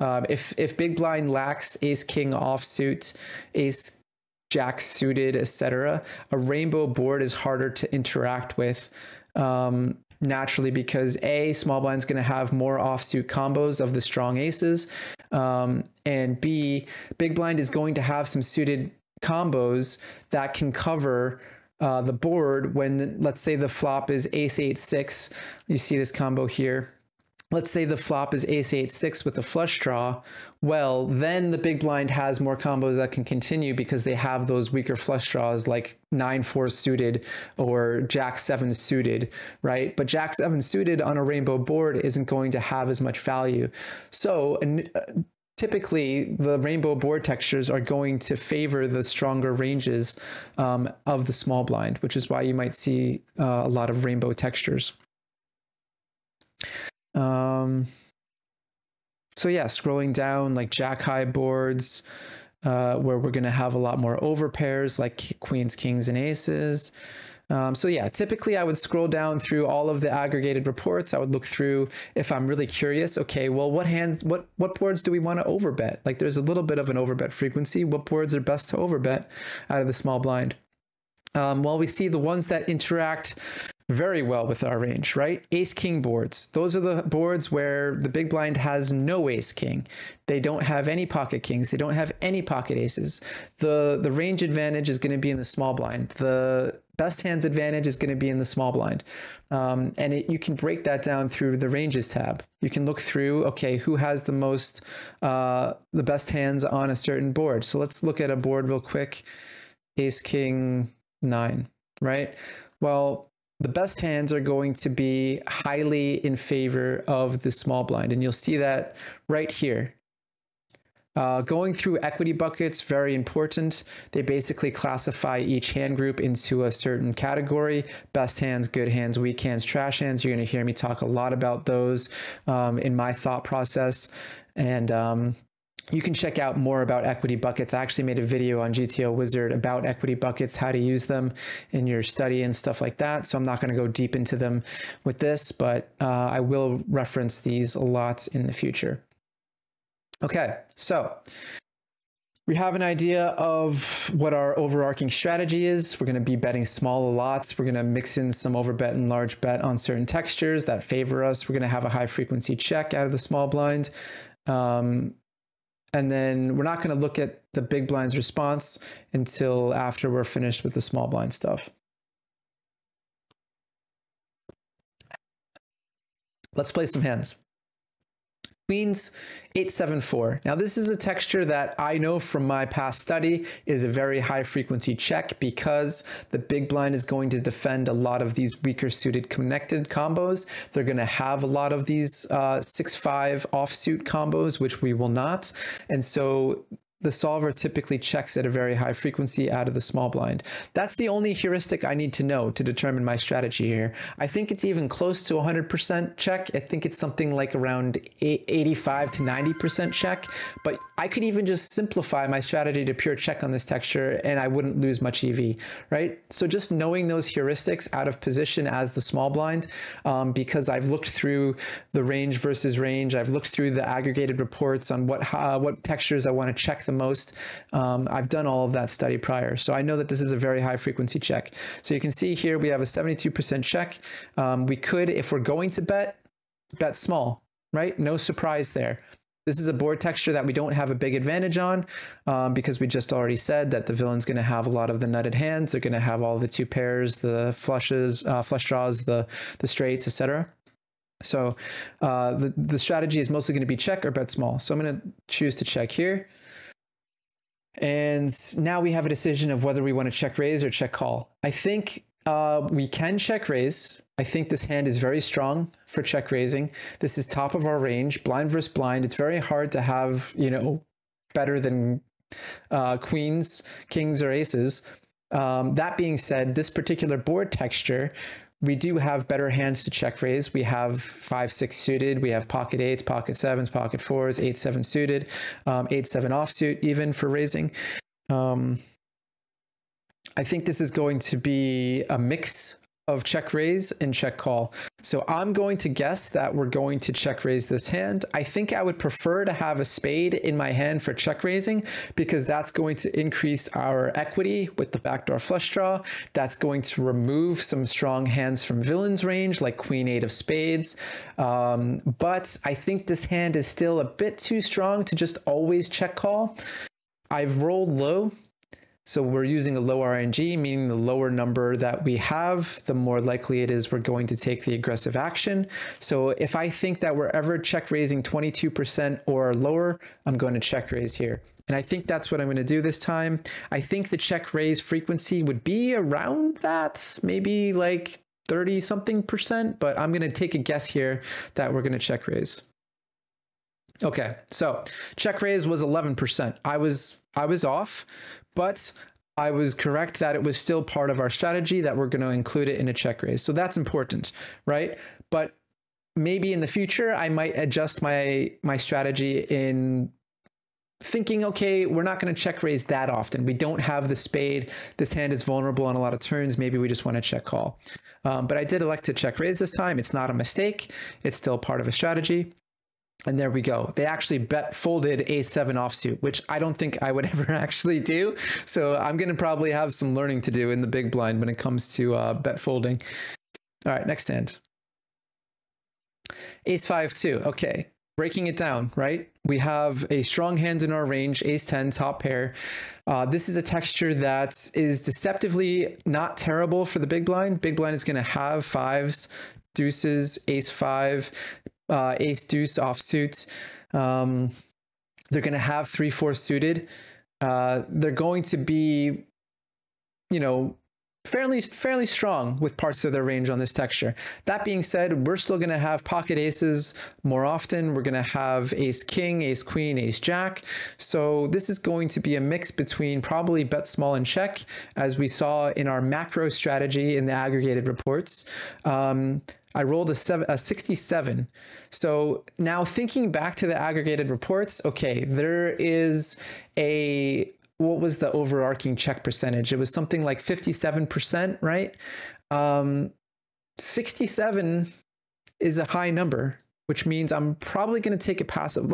um, if if big blind lacks ace king offsuit, ace jack suited, etc., a rainbow board is harder to interact with. Um, naturally because a small blind is going to have more offsuit combos of the strong aces um, and b big blind is going to have some suited combos that can cover uh, the board when let's say the flop is ace 8 6 you see this combo here let's say the flop is ace 8 6 with a flush draw, well, then the big blind has more combos that can continue because they have those weaker flush draws like 9 4 suited or jack 7 suited, right? But jack 7 suited on a rainbow board isn't going to have as much value. So, uh, typically the rainbow board textures are going to favor the stronger ranges um, of the small blind, which is why you might see uh, a lot of rainbow textures. Um, so yeah, scrolling down like jack high boards, uh, where we're going to have a lot more over pairs like queens, kings, and aces. Um, so yeah, typically I would scroll down through all of the aggregated reports. I would look through if I'm really curious. Okay, well, what hands, what what boards do we want to overbet? Like, there's a little bit of an overbet frequency. What boards are best to overbet out of the small blind? Um, well, we see the ones that interact very well with our range, right? Ace king boards. Those are the boards where the big blind has no ace king. They don't have any pocket kings. They don't have any pocket aces. The the range advantage is going to be in the small blind. The best hands advantage is going to be in the small blind. Um, and it, you can break that down through the ranges tab. You can look through, okay, who has the most, uh, the best hands on a certain board. So let's look at a board real quick. Ace, king, nine, right? Well, the best hands are going to be highly in favor of the small blind. And you'll see that right here. Uh, going through equity buckets, very important. They basically classify each hand group into a certain category. Best hands, good hands, weak hands, trash hands. You're going to hear me talk a lot about those um, in my thought process. And um, you can check out more about equity buckets. I actually made a video on GTO Wizard about equity buckets, how to use them in your study and stuff like that. So I'm not going to go deep into them with this, but uh, I will reference these a lot in the future. Okay, so we have an idea of what our overarching strategy is. We're going to be betting small lots. We're going to mix in some overbet and large bet on certain textures that favor us. We're going to have a high frequency check out of the small blind. Um, and then we're not going to look at the big blind's response until after we're finished with the small blind stuff. Let's play some hands. Queens 874. Now, this is a texture that I know from my past study is a very high frequency check because the big blind is going to defend a lot of these weaker suited connected combos. They're going to have a lot of these uh, 6-5 offsuit combos, which we will not. And so the solver typically checks at a very high frequency out of the small blind. That's the only heuristic I need to know to determine my strategy here. I think it's even close to 100% check. I think it's something like around 85 to 90% check, but I could even just simplify my strategy to pure check on this texture and I wouldn't lose much EV, right? So just knowing those heuristics out of position as the small blind, um, because I've looked through the range versus range, I've looked through the aggregated reports on what, uh, what textures I want to check the most. Um, I've done all of that study prior. So I know that this is a very high frequency check. So you can see here we have a 72% check. Um, we could, if we're going to bet, bet small, right? No surprise there. This is a board texture that we don't have a big advantage on um, because we just already said that the villain's going to have a lot of the nutted hands. They're going to have all the two pairs, the flushes, uh, flush draws, the, the straights, etc. So uh, the, the strategy is mostly going to be check or bet small. So I'm going to choose to check here. And now we have a decision of whether we want to check raise or check call. I think uh, we can check raise. I think this hand is very strong for check raising. This is top of our range, blind versus blind. It's very hard to have, you know, better than uh, queens, kings, or aces. Um, that being said, this particular board texture, we do have better hands to check raise. We have five, six suited. We have pocket eights, pocket sevens, pocket fours, eight, seven suited, um, eight, seven offsuit even for raising. Um, I think this is going to be a mix of check raise and check call. So I'm going to guess that we're going to check raise this hand. I think I would prefer to have a spade in my hand for check raising because that's going to increase our equity with the backdoor flush draw. That's going to remove some strong hands from villain's range like queen eight of spades. Um, but I think this hand is still a bit too strong to just always check call. I've rolled low so we're using a low RNG, meaning the lower number that we have, the more likely it is we're going to take the aggressive action. So if I think that we're ever check raising 22% or lower, I'm going to check raise here. And I think that's what I'm going to do this time. I think the check raise frequency would be around that, maybe like 30 something percent, but I'm going to take a guess here that we're going to check raise. Okay, so check raise was 11%. I was I was off, but I was correct that it was still part of our strategy that we're going to include it in a check raise. So that's important, right? But maybe in the future I might adjust my my strategy in thinking, okay, we're not going to check raise that often. We don't have the spade. This hand is vulnerable on a lot of turns. Maybe we just want to check call. Um, but I did elect to check raise this time. It's not a mistake. It's still part of a strategy. And there we go. They actually bet folded a7 offsuit, which I don't think I would ever actually do. So I'm going to probably have some learning to do in the big blind when it comes to uh, bet folding. All right, next hand. Ace 5 2. Okay, breaking it down, right? We have a strong hand in our range, ace 10, top pair. Uh, this is a texture that is deceptively not terrible for the big blind. Big blind is going to have fives, deuces, ace five, uh, ace deuce offsuit. Um, they're going to have three four suited. Uh, they're going to be, you know, fairly fairly strong with parts of their range on this texture. That being said, we're still going to have pocket aces more often. We're going to have ace king, ace queen, ace jack. So this is going to be a mix between probably bet small and check, as we saw in our macro strategy in the aggregated reports. Um, I rolled a, seven, a 67. So now thinking back to the aggregated reports, okay, there is a what was the overarching check percentage? It was something like 57%, right? Um, 67 is a high number, which means I'm probably going to take a passive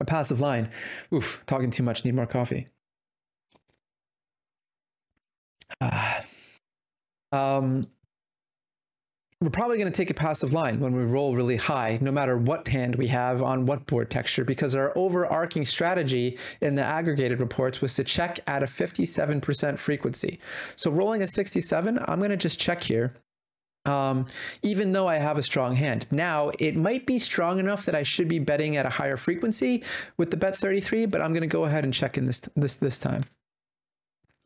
a passive line. Oof, talking too much. Need more coffee. Uh, um, we're probably going to take a passive line when we roll really high, no matter what hand we have on what board texture, because our overarching strategy in the aggregated reports was to check at a 57% frequency. So rolling a 67, I'm going to just check here. Um, even though I have a strong hand. Now, it might be strong enough that I should be betting at a higher frequency with the bet 33, but I'm going to go ahead and check in this, this, this time.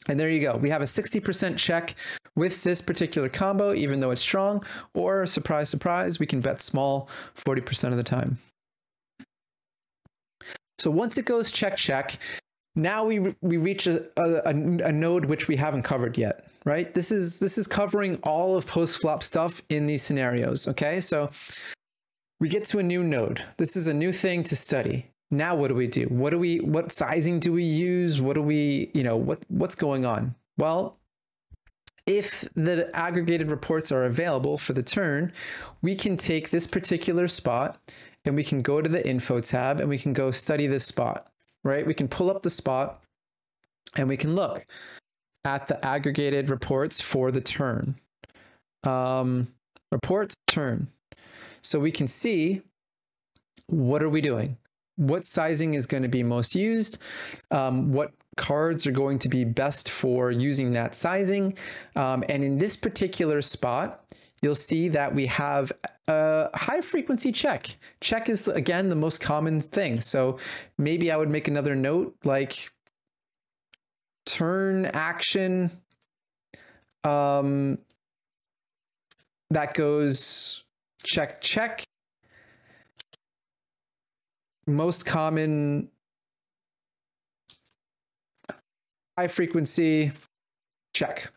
And there you go. We have a 60% check with this particular combo, even though it's strong, or surprise, surprise, we can bet small 40% of the time. So once it goes check, check, now we we reach a, a, a, node which we haven't covered yet, right? This is this is covering all of post flop stuff in these scenarios. Okay, so we get to a new node. This is a new thing to study now what do we do? What do we what sizing do we use? What do we you know what what's going on? Well if the aggregated reports are available for the turn we can take this particular spot and we can go to the info tab and we can go study this spot right? We can pull up the spot and we can look at the aggregated reports for the turn. Um, reports turn. So we can see what are we doing what sizing is going to be most used, um, what cards are going to be best for using that sizing. Um, and in this particular spot, you'll see that we have a high frequency check. Check is, again, the most common thing. So maybe I would make another note like turn action um, that goes check, check most common high frequency check.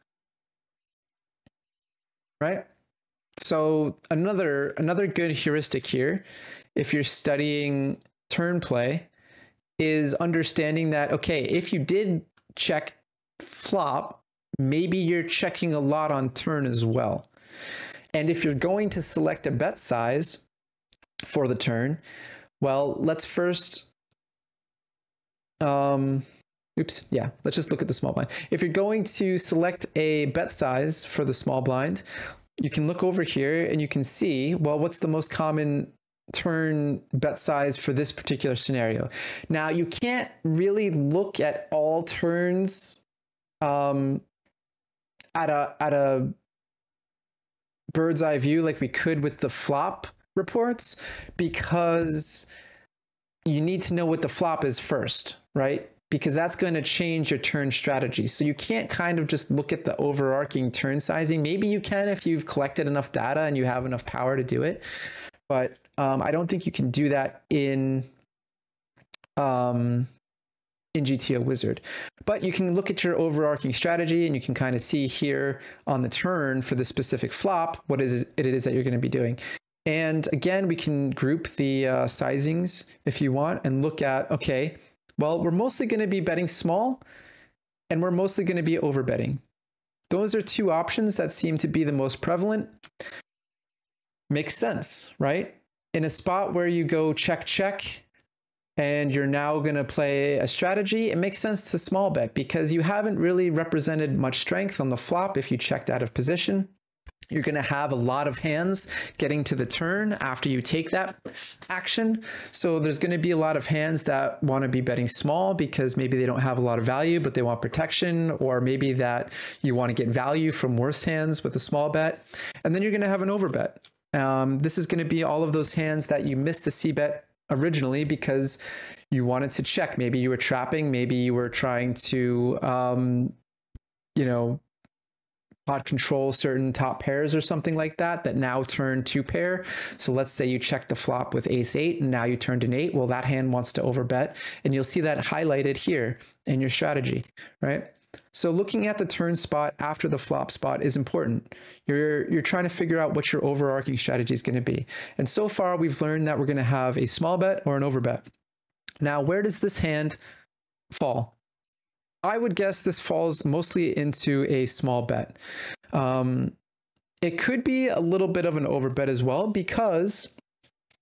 Right? So another another good heuristic here, if you're studying turn play, is understanding that okay, if you did check flop, maybe you're checking a lot on turn as well. And if you're going to select a bet size for the turn, well, let's first um oops, yeah, let's just look at the small blind. If you're going to select a bet size for the small blind, you can look over here and you can see, well, what's the most common turn bet size for this particular scenario. Now you can't really look at all turns um, at a at a bird's eye view like we could with the flop reports because you need to know what the flop is first, right? Because that's going to change your turn strategy. So you can't kind of just look at the overarching turn sizing. Maybe you can if you've collected enough data and you have enough power to do it. But um, I don't think you can do that in um, in GTO Wizard. But you can look at your overarching strategy and you can kind of see here on the turn for the specific flop what is it is that you're going to be doing. And again, we can group the uh, sizings if you want and look at, okay, well, we're mostly going to be betting small and we're mostly going to be over betting. Those are two options that seem to be the most prevalent. Makes sense, right? In a spot where you go check, check, and you're now going to play a strategy, it makes sense to small bet because you haven't really represented much strength on the flop if you checked out of position. You're going to have a lot of hands getting to the turn after you take that action. So there's going to be a lot of hands that want to be betting small because maybe they don't have a lot of value, but they want protection, or maybe that you want to get value from worse hands with a small bet. And then you're going to have an overbet. Um, this is going to be all of those hands that you missed the C bet originally because you wanted to check. Maybe you were trapping, maybe you were trying to, um, you know, pot control certain top pairs or something like that that now turn two pair. So let's say you check the flop with ace eight and now you turned an eight. Well, that hand wants to overbet and you'll see that highlighted here in your strategy, right? So looking at the turn spot after the flop spot is important. You're, you're trying to figure out what your overarching strategy is going to be. And so far, we've learned that we're going to have a small bet or an overbet. Now, where does this hand fall? I would guess this falls mostly into a small bet. Um, it could be a little bit of an overbet as well because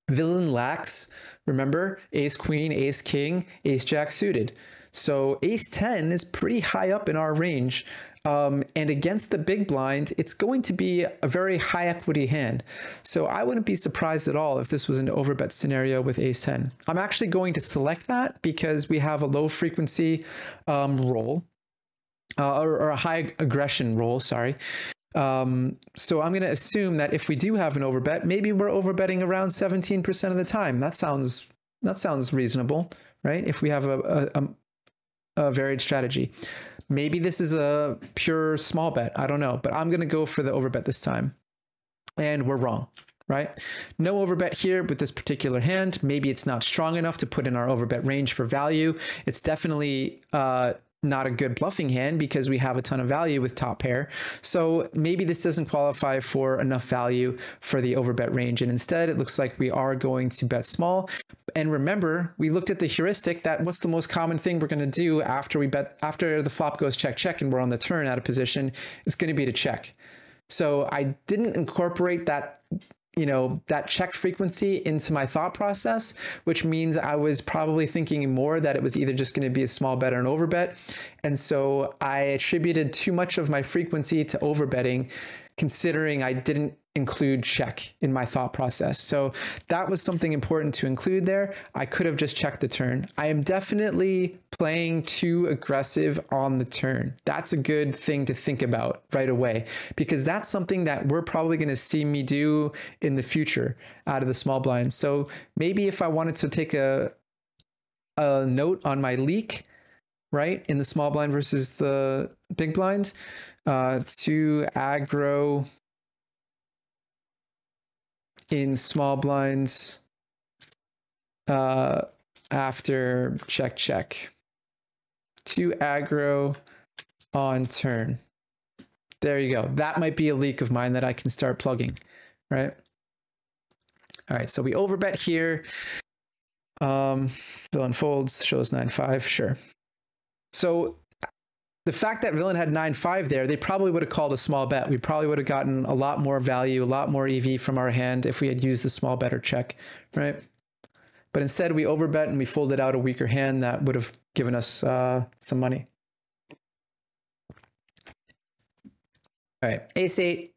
villain lacks, remember, ace queen, ace king, ace jack suited. So ace 10 is pretty high up in our range. Um, and against the big blind, it's going to be a very high equity hand. So I wouldn't be surprised at all if this was an overbet scenario with ace 10. I'm actually going to select that because we have a low frequency um, roll uh, or, or, a high aggression roll, sorry. Um, so I'm going to assume that if we do have an overbet, maybe we're overbetting around 17% of the time. That sounds that sounds reasonable, right? If we have a, a, a varied strategy. Maybe this is a pure small bet. I don't know, but I'm going to go for the overbet this time. And we're wrong, right? No overbet here with this particular hand. Maybe it's not strong enough to put in our overbet range for value. It's definitely uh, not a good bluffing hand because we have a ton of value with top pair. So maybe this doesn't qualify for enough value for the overbet range. And instead, it looks like we are going to bet small. And remember, we looked at the heuristic that what's the most common thing we're going to do after we bet, after the flop goes check, check, and we're on the turn out of position, it's going to be to check. So I didn't incorporate that you know that check frequency into my thought process which means i was probably thinking more that it was either just going to be a small bet or an overbet. And so i attributed too much of my frequency to overbetting considering i didn't include check in my thought process. So that was something important to include there. I could have just checked the turn. I am definitely playing too aggressive on the turn. That's a good thing to think about right away because that's something that we're probably going to see me do in the future out of the small blind. So maybe if I wanted to take a a note on my leak, right, in the small blind versus the big blind, uh, to aggro in small blinds uh, after check check. to aggro on turn. There you go. That might be a leak of mine that I can start plugging, right? All right, so we overbet here. Um, villain folds, shows 9-5, sure. So the fact that villain had 9-5 there, they probably would have called a small bet. We probably would have gotten a lot more value, a lot more EV from our hand if we had used the small better check, right? But instead we overbet and we folded out a weaker hand that would have given us uh, some money. All right, ace eight,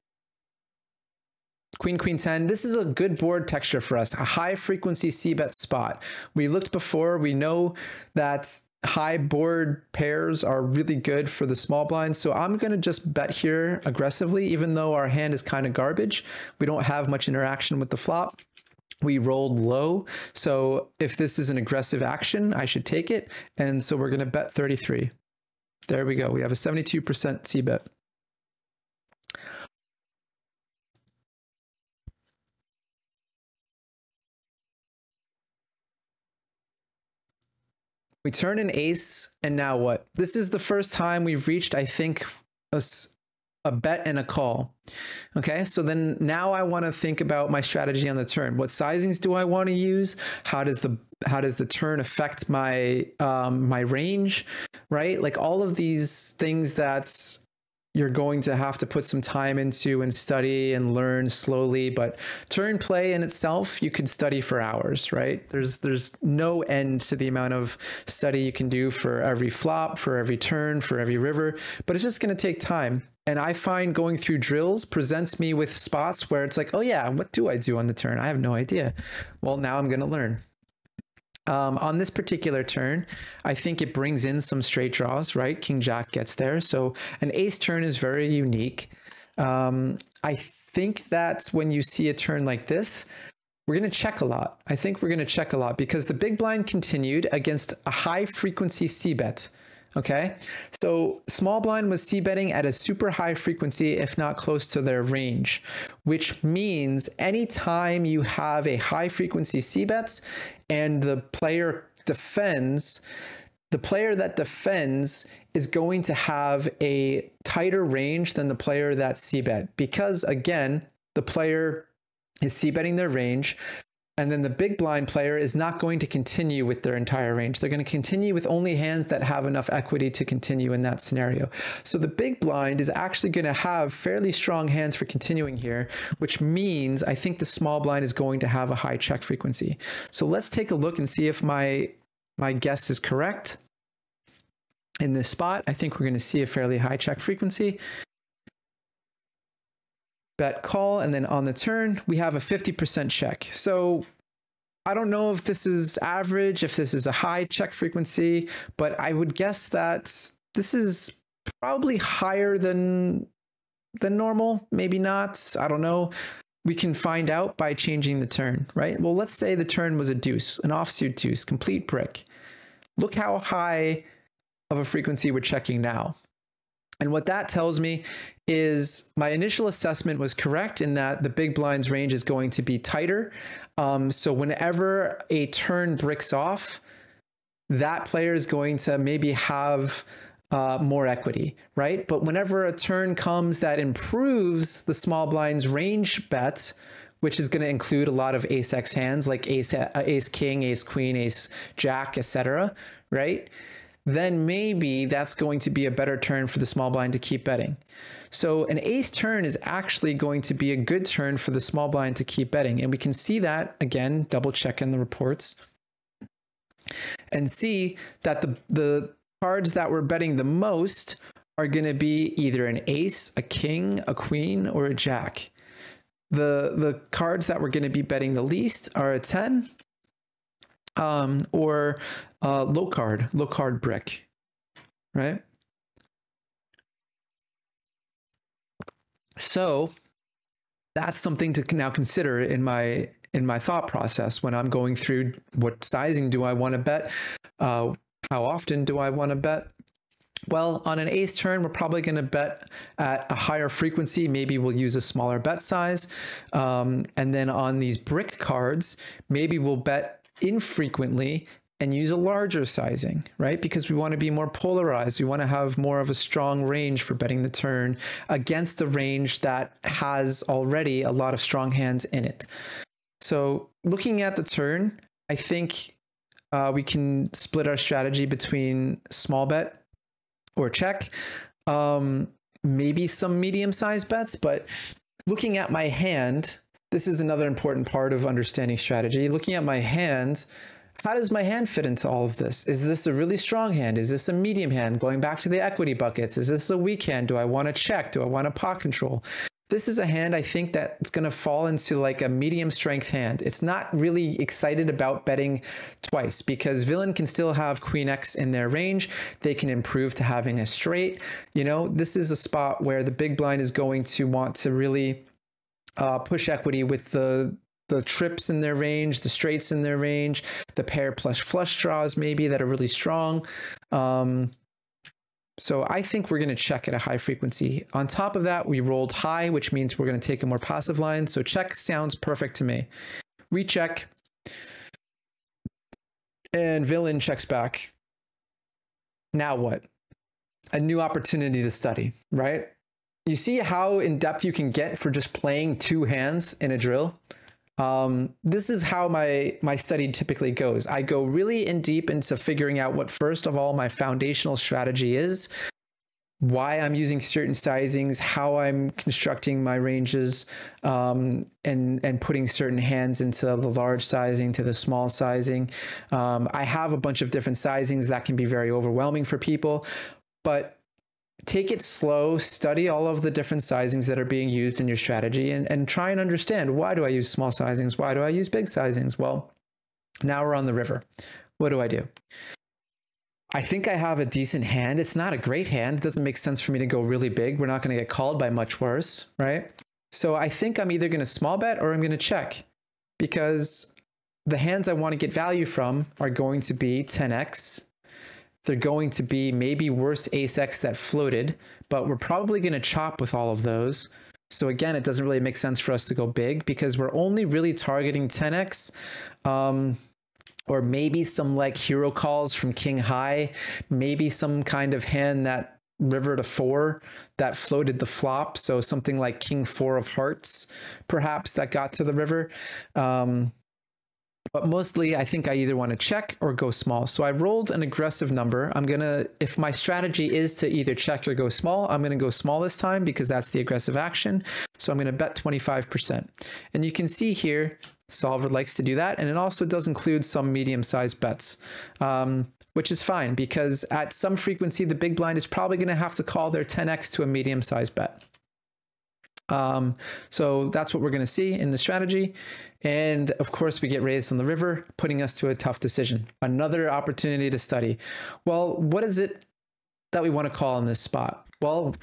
queen, queen 10. This is a good board texture for us, a high frequency c-bet spot. We looked before, we know that high board pairs are really good for the small blinds. So I'm going to just bet here aggressively, even though our hand is kind of garbage. We don't have much interaction with the flop. We rolled low. So if this is an aggressive action, I should take it. And so we're going to bet 33. There we go. We have a 72% c-bet. We turn an ace, and now what? This is the first time we've reached, I think, a, a bet and a call. Okay, so then now I want to think about my strategy on the turn. What sizings do I want to use? How does the how does the turn affect my um, my range? Right, like all of these things that you're going to have to put some time into and study and learn slowly but turn play in itself you could study for hours right? There's there's no end to the amount of study you can do for every flop for every turn for every river but it's just going to take time. And i find going through drills presents me with spots where it's like oh yeah what do i do on the turn? I have no idea. Well now i'm going to learn um, on this particular turn, I think it brings in some straight draws, right? King Jack gets there. So an ace turn is very unique. Um, I think that's when you see a turn like this, we're going to check a lot. I think we're going to check a lot because the big blind continued against a high frequency C bet. Okay, so small blind was c betting at a super high frequency, if not close to their range, which means anytime you have a high frequency c bets and the player defends, the player that defends is going to have a tighter range than the player that c bet because again, the player is c betting their range and then the big blind player is not going to continue with their entire range. They're going to continue with only hands that have enough equity to continue in that scenario. So the big blind is actually going to have fairly strong hands for continuing here, which means I think the small blind is going to have a high check frequency. So let's take a look and see if my, my guess is correct. In this spot, I think we're going to see a fairly high check frequency bet call, and then on the turn, we have a 50% check. So I don't know if this is average, if this is a high check frequency, but I would guess that this is probably higher than than normal, maybe not. I don't know. We can find out by changing the turn, right? Well, let's say the turn was a deuce, an offsuit deuce, complete brick. Look how high of a frequency we're checking now. And what that tells me is my initial assessment was correct in that the big blinds range is going to be tighter. Um, so whenever a turn bricks off, that player is going to maybe have uh, more equity, right? But whenever a turn comes that improves the small blinds range bet, which is going to include a lot of ace x hands like ace uh, ace king, ace queen, ace jack, etc., right? Then maybe that's going to be a better turn for the small blind to keep betting. So an ace turn is actually going to be a good turn for the small blind to keep betting. And we can see that again, double check in the reports and see that the, the cards that we're betting the most are going to be either an ace, a king, a queen, or a jack. The, the cards that we're going to be betting the least are a 10, um, or uh, low card, low card brick, right? So that's something to now consider in my in my thought process when I'm going through what sizing do I want to bet, uh, how often do I want to bet. Well, on an ace turn, we're probably going to bet at a higher frequency. Maybe we'll use a smaller bet size. Um, and then on these brick cards, maybe we'll bet infrequently and use a larger sizing, right? Because we want to be more polarized. We want to have more of a strong range for betting the turn against a range that has already a lot of strong hands in it. So, looking at the turn, I think uh, we can split our strategy between small bet or check, um, maybe some medium sized bets. But looking at my hand, this is another important part of understanding strategy. Looking at my hand, how does my hand fit into all of this? Is this a really strong hand? Is this a medium hand? Going back to the equity buckets, is this a weak hand? Do I want to check? Do I want to pot control? This is a hand I think that it's going to fall into like a medium strength hand. It's not really excited about betting twice because villain can still have queen X in their range. They can improve to having a straight. You know, this is a spot where the big blind is going to want to really uh, push equity with the the trips in their range, the straights in their range, the pair plus flush draws maybe that are really strong. Um, so I think we're going to check at a high frequency. On top of that, we rolled high, which means we're going to take a more passive line. So check sounds perfect to me. Recheck. And villain checks back. Now what? A new opportunity to study, right? You see how in depth you can get for just playing two hands in a drill? Um, this is how my my study typically goes. I go really in deep into figuring out what first of all my foundational strategy is, why I'm using certain sizings, how I'm constructing my ranges, um, and and putting certain hands into the large sizing to the small sizing. Um, I have a bunch of different sizings that can be very overwhelming for people, but take it slow, study all of the different sizings that are being used in your strategy and, and try and understand why do I use small sizings? Why do I use big sizings? Well, now we're on the river. What do I do? I think I have a decent hand. It's not a great hand. It doesn't make sense for me to go really big. We're not going to get called by much worse, right? So I think I'm either going to small bet or I'm going to check because the hands I want to get value from are going to be 10x they're going to be maybe worse ace X that floated, but we're probably going to chop with all of those. So again, it doesn't really make sense for us to go big because we're only really targeting 10x. Um, or maybe some like hero calls from King High, maybe some kind of hand that river to four that floated the flop. So something like King Four of Hearts, perhaps that got to the river. Um, but mostly I think I either want to check or go small. So I rolled an aggressive number. I'm going to, if my strategy is to either check or go small, I'm going to go small this time because that's the aggressive action. So I'm going to bet 25%. And you can see here, Solver likes to do that. And it also does include some medium sized bets, um, which is fine because at some frequency, the big blind is probably going to have to call their 10x to a medium sized bet. Um, so that's what we're going to see in the strategy. And of course, we get raised on the river, putting us to a tough decision. Another opportunity to study. Well, what is it that we want to call in this spot? Well,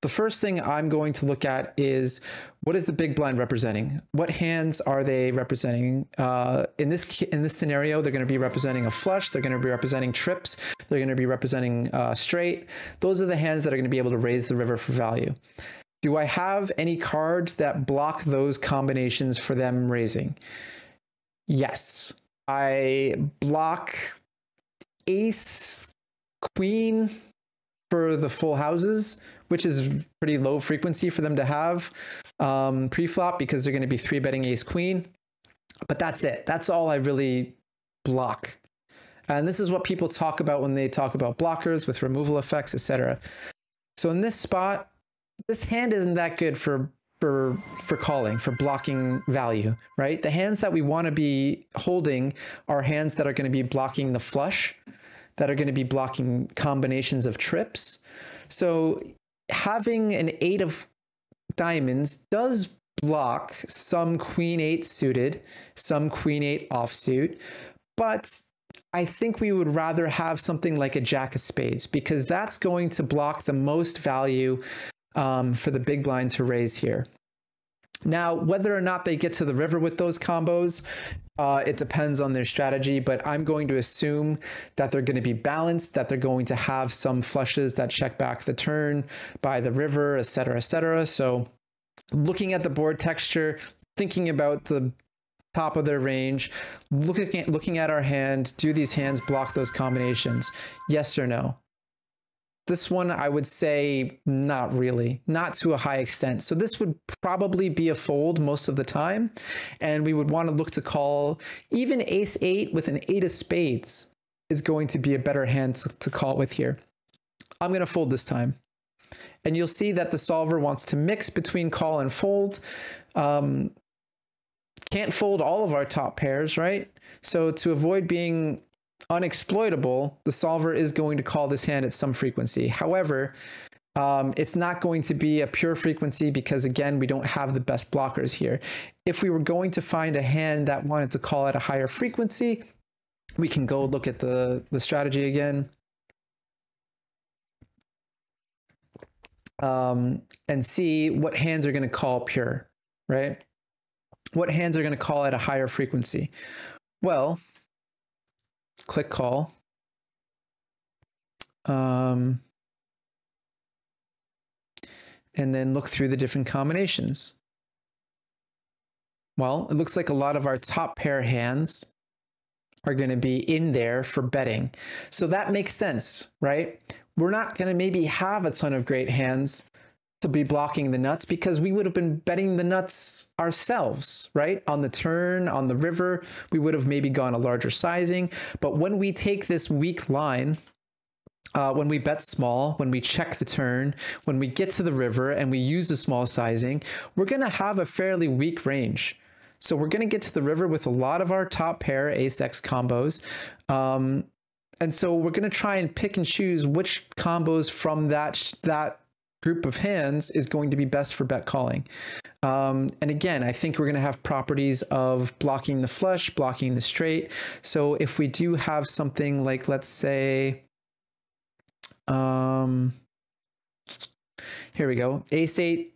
the first thing I'm going to look at is what is the big blind representing? What hands are they representing? Uh, in this in this scenario, they're going to be representing a flush. They're going to be representing trips. They're going to be representing uh, straight. Those are the hands that are going to be able to raise the river for value. Do I have any cards that block those combinations for them raising? Yes. I block ace, queen for the full houses, which is pretty low frequency for them to have um, pre-flop because they're going to be three betting ace queen. But that's it. That's all I really block. And this is what people talk about when they talk about blockers with removal effects, etc. So in this spot, this hand isn't that good for for for calling for blocking value right? The hands that we want to be holding are hands that are going to be blocking the flush that are going to be blocking combinations of trips. So having an eight of diamonds does block some queen eight suited some queen eight offsuit but I think we would rather have something like a jack of spades because that's going to block the most value um, for the big blind to raise here. Now, whether or not they get to the river with those combos, uh, it depends on their strategy, but I'm going to assume that they're going to be balanced, that they're going to have some flushes that check back the turn by the river, etc., etc. So, looking at the board texture, thinking about the top of their range, looking at, looking at our hand, do these hands block those combinations? Yes or no? This one, I would say not really, not to a high extent. So this would probably be a fold most of the time. And we would want to look to call even ace eight with an eight of spades is going to be a better hand to, to call with here. I'm going to fold this time. And you'll see that the solver wants to mix between call and fold. Um, can't fold all of our top pairs, right? So to avoid being unexploitable, the solver is going to call this hand at some frequency. However, um, it's not going to be a pure frequency because again, we don't have the best blockers here. If we were going to find a hand that wanted to call at a higher frequency, we can go look at the, the strategy again. Um, and see what hands are going to call pure, right? What hands are going to call at a higher frequency? Well, click call. Um, and then look through the different combinations. Well, it looks like a lot of our top pair hands are going to be in there for betting. So that makes sense, right? We're not going to maybe have a ton of great hands to be blocking the nuts because we would have been betting the nuts ourselves, right? On the turn, on the river, we would have maybe gone a larger sizing. But when we take this weak line, uh, when we bet small, when we check the turn, when we get to the river and we use the small sizing, we're going to have a fairly weak range. So we're going to get to the river with a lot of our top pair ace X combos. Um, and so we're going to try and pick and choose which combos from that that group of hands is going to be best for bet calling. Um, and again, I think we're going to have properties of blocking the flush, blocking the straight. So if we do have something like, let's say, um, here we go, ace eight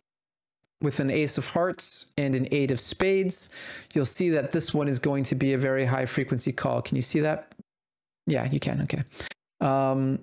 with an ace of hearts and an eight of spades, you'll see that this one is going to be a very high frequency call. Can you see that? Yeah, you can. Okay. Um,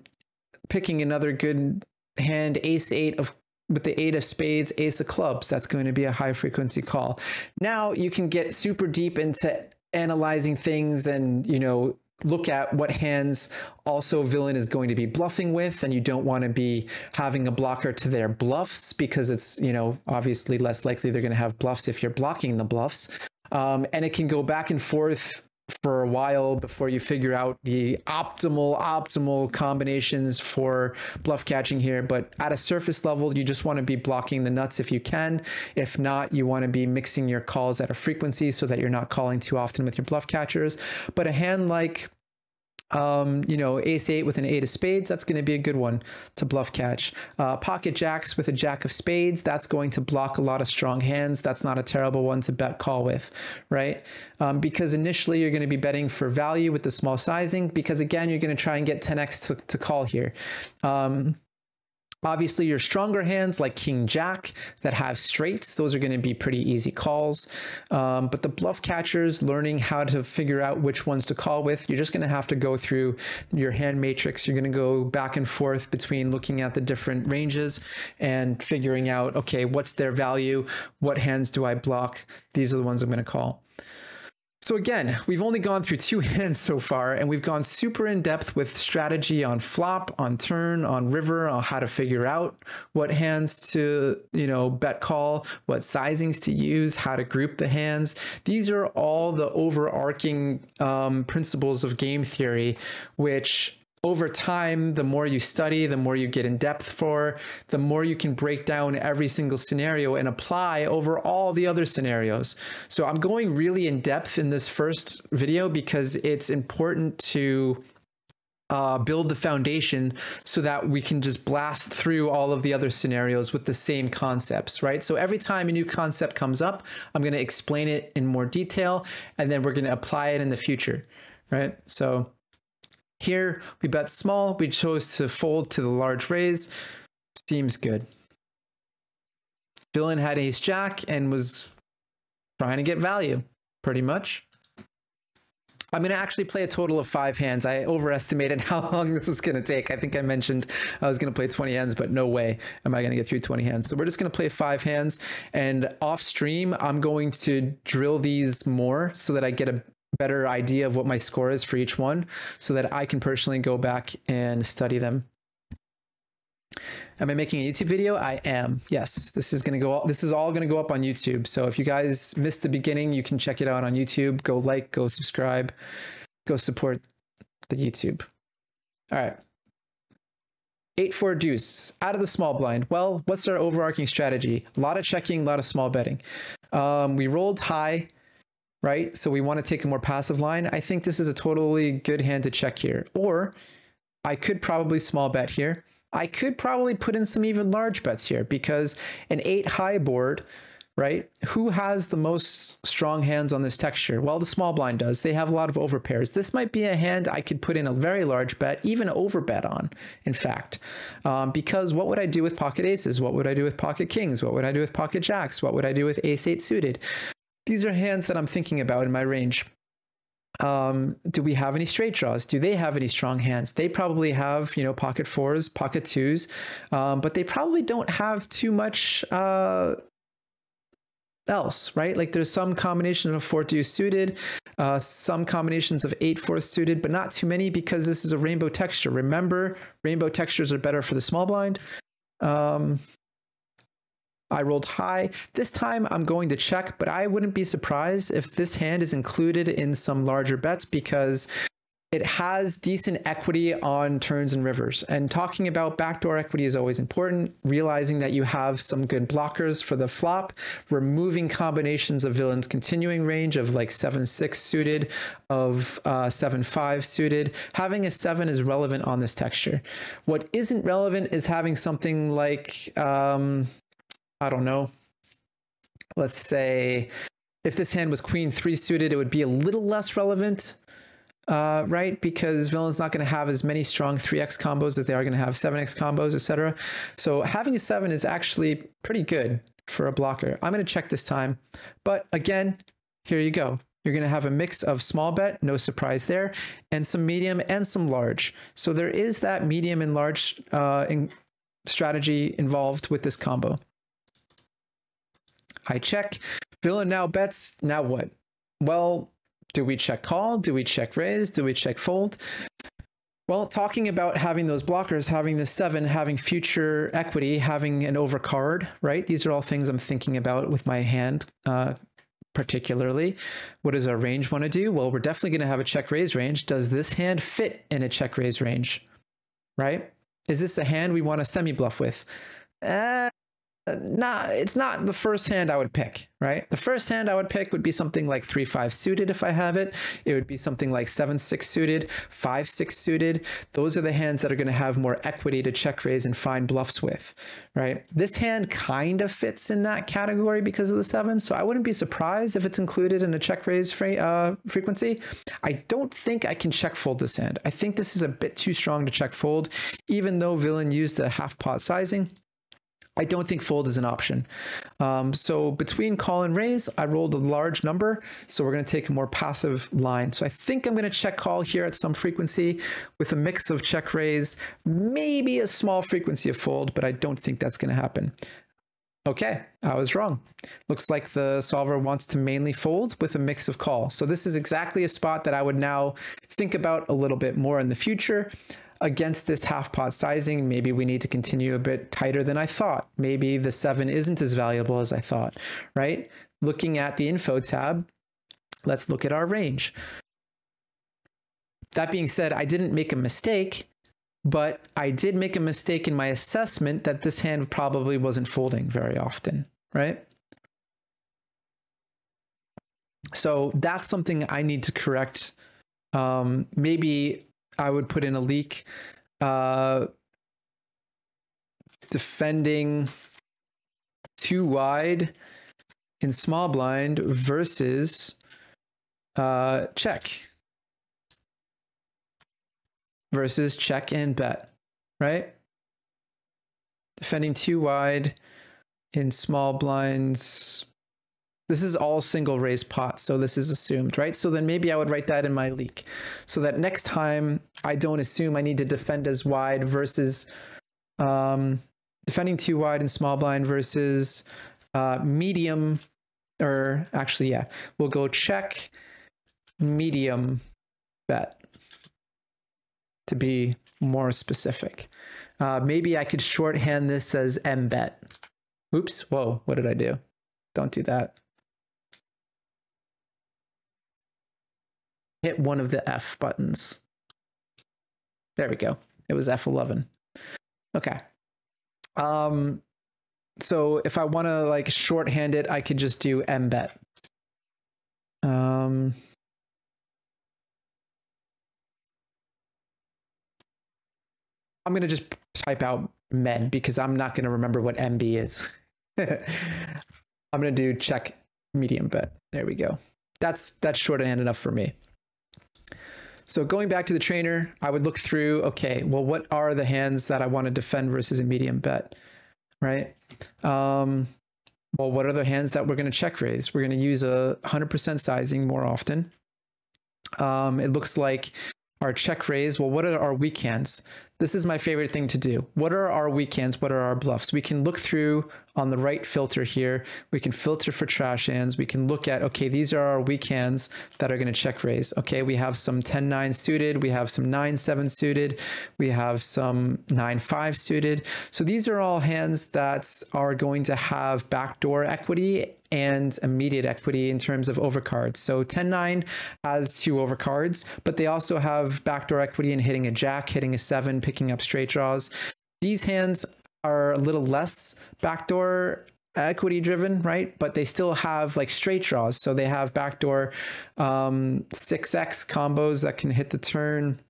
picking another good hand ace eight of with the eight of spades, ace of clubs, that's going to be a high frequency call. Now you can get super deep into analyzing things and, you know, look at what hands also villain is going to be bluffing with and you don't want to be having a blocker to their bluffs because it's you know obviously less likely they're going to have bluffs if you're blocking the bluffs um, and it can go back and forth for a while before you figure out the optimal optimal combinations for bluff catching here. But at a surface level you just want to be blocking the nuts if you can. If not you want to be mixing your calls at a frequency so that you're not calling too often with your bluff catchers. But a hand like um, you know, ace eight with an eight of spades, that's going to be a good one to bluff catch. Uh, pocket jacks with a jack of spades, that's going to block a lot of strong hands. That's not a terrible one to bet call with, right? Um, because initially you're going to be betting for value with the small sizing, because again, you're going to try and get 10x to, to call here. Um, Obviously, your stronger hands like King Jack that have straights, those are going to be pretty easy calls. Um, but the bluff catchers, learning how to figure out which ones to call with, you're just going to have to go through your hand matrix. You're going to go back and forth between looking at the different ranges and figuring out, okay, what's their value? What hands do I block? These are the ones I'm going to call. So again, we've only gone through two hands so far, and we've gone super in depth with strategy on flop, on turn, on river, on how to figure out what hands to, you know, bet call, what sizings to use, how to group the hands. These are all the overarching um, principles of game theory, which over time, the more you study, the more you get in depth for, the more you can break down every single scenario and apply over all the other scenarios. So I'm going really in depth in this first video because it's important to uh, build the foundation so that we can just blast through all of the other scenarios with the same concepts, right? So every time a new concept comes up, I'm going to explain it in more detail and then we're going to apply it in the future, right? So here we bet small, we chose to fold to the large raise. Seems good. Villain had ace jack and was trying to get value, pretty much. I'm going to actually play a total of five hands. I overestimated how long this was going to take. I think I mentioned I was going to play 20 hands, but no way am I going to get through 20 hands. So we're just going to play five hands. And off stream, I'm going to drill these more so that I get a better idea of what my score is for each one so that I can personally go back and study them. Am I making a YouTube video? I am. Yes, this is going to go. This is all going to go up on YouTube. So if you guys missed the beginning, you can check it out on YouTube. Go like, go subscribe, go support the YouTube. All right. Eight four deuce out of the small blind. Well, what's our overarching strategy? A lot of checking, a lot of small betting. Um, we rolled high, right? So we want to take a more passive line. I think this is a totally good hand to check here. Or I could probably small bet here. I could probably put in some even large bets here because an eight high board, right? Who has the most strong hands on this texture? Well, the small blind does. They have a lot of overpairs. This might be a hand I could put in a very large bet, even overbet on, in fact. Um, because what would I do with pocket aces? What would I do with pocket kings? What would I do with pocket jacks? What would I do with ace eight suited? These are hands that I'm thinking about in my range. Um, do we have any straight draws? Do they have any strong hands? They probably have, you know, pocket fours, pocket twos, um, but they probably don't have too much uh, else, right? Like there's some combination of four deuce suited, uh, some combinations of eight four suited, but not too many because this is a rainbow texture. Remember, rainbow textures are better for the small blind. Um, I rolled high. This time I'm going to check, but I wouldn't be surprised if this hand is included in some larger bets because it has decent equity on turns and rivers. And talking about backdoor equity is always important. Realizing that you have some good blockers for the flop, removing combinations of villains continuing range of like 7 6 suited, of uh, 7 5 suited. Having a 7 is relevant on this texture. What isn't relevant is having something like. Um, I don't know. Let's say if this hand was queen three suited, it would be a little less relevant, uh, right? Because villain's not going to have as many strong 3x combos as they are going to have 7x combos, etc. So having a 7 is actually pretty good for a blocker. I'm going to check this time. But again, here you go. You're going to have a mix of small bet, no surprise there, and some medium and some large. So there is that medium and large uh, in strategy involved with this combo. I check. Villain now bets. Now what? Well, do we check call? Do we check raise? Do we check fold? Well, talking about having those blockers, having the seven, having future equity, having an overcard, right? These are all things I'm thinking about with my hand, uh, particularly. What does our range want to do? Well, we're definitely going to have a check raise range. Does this hand fit in a check raise range, right? Is this a hand we want to semi bluff with? Uh, not it's not the first hand I would pick, right? The first hand I would pick would be something like 3-5 suited if I have it. It would be something like 7-6 suited, 5-6 suited. Those are the hands that are going to have more equity to check raise and find bluffs with, right? This hand kind of fits in that category because of the 7, so I wouldn't be surprised if it's included in a check raise uh, frequency. I don't think I can check fold this hand. I think this is a bit too strong to check fold, even though Villain used a half pot sizing. I don't think fold is an option. Um, so between call and raise, I rolled a large number. So we're going to take a more passive line. So I think I'm going to check call here at some frequency with a mix of check raise, maybe a small frequency of fold, but I don't think that's going to happen. Okay, I was wrong. Looks like the solver wants to mainly fold with a mix of call. So this is exactly a spot that I would now think about a little bit more in the future against this half pot sizing, maybe we need to continue a bit tighter than I thought. Maybe the seven isn't as valuable as I thought, right? Looking at the info tab, let's look at our range. That being said, I didn't make a mistake, but I did make a mistake in my assessment that this hand probably wasn't folding very often, right? So that's something I need to correct. Um, maybe I would put in a leak. Uh, defending too wide in small blind versus uh, check versus check and bet, right? Defending too wide in small blinds This is all single raised pots, so this is assumed, right? So then maybe I would write that in my leak so that next time I don't assume I need to defend as wide versus um, defending too wide in small blind versus uh, medium, or actually, yeah, we'll go check medium bet to be more specific. Uh, maybe I could shorthand this as M bet. Oops, whoa, what did I do? Don't do that. Hit one of the F buttons. There we go. It was F11. Okay. Um, so if I want to like shorthand it, I could just do mbet. Um, I'm going to just type out med because I'm not going to remember what MB is. I'm going to do check medium bet. There we go. That's that's shorthand enough for me. So going back to the trainer, I would look through, okay, well, what are the hands that I want to defend versus a medium bet, right? Um, well, what are the hands that we're going to check raise? We're going to use a 100% sizing more often. Um, it looks like our check raise. Well, what are our weak hands? This is my favorite thing to do. What are our weak hands? What are our bluffs? We can look through on the right filter here. We can filter for trash hands. We can look at, okay, these are our weak hands that are going to check raise. Okay, we have some 10-9 suited. We have some 9-7 suited. We have some 9-5 suited. So these are all hands that are going to have backdoor equity and immediate equity in terms of overcards. So 10-9 has two overcards, but they also have backdoor equity in hitting a jack, hitting a seven, picking up straight draws. These hands are a little less backdoor equity driven, right? But they still have like straight draws. So they have backdoor um, 6x combos that can hit the turn.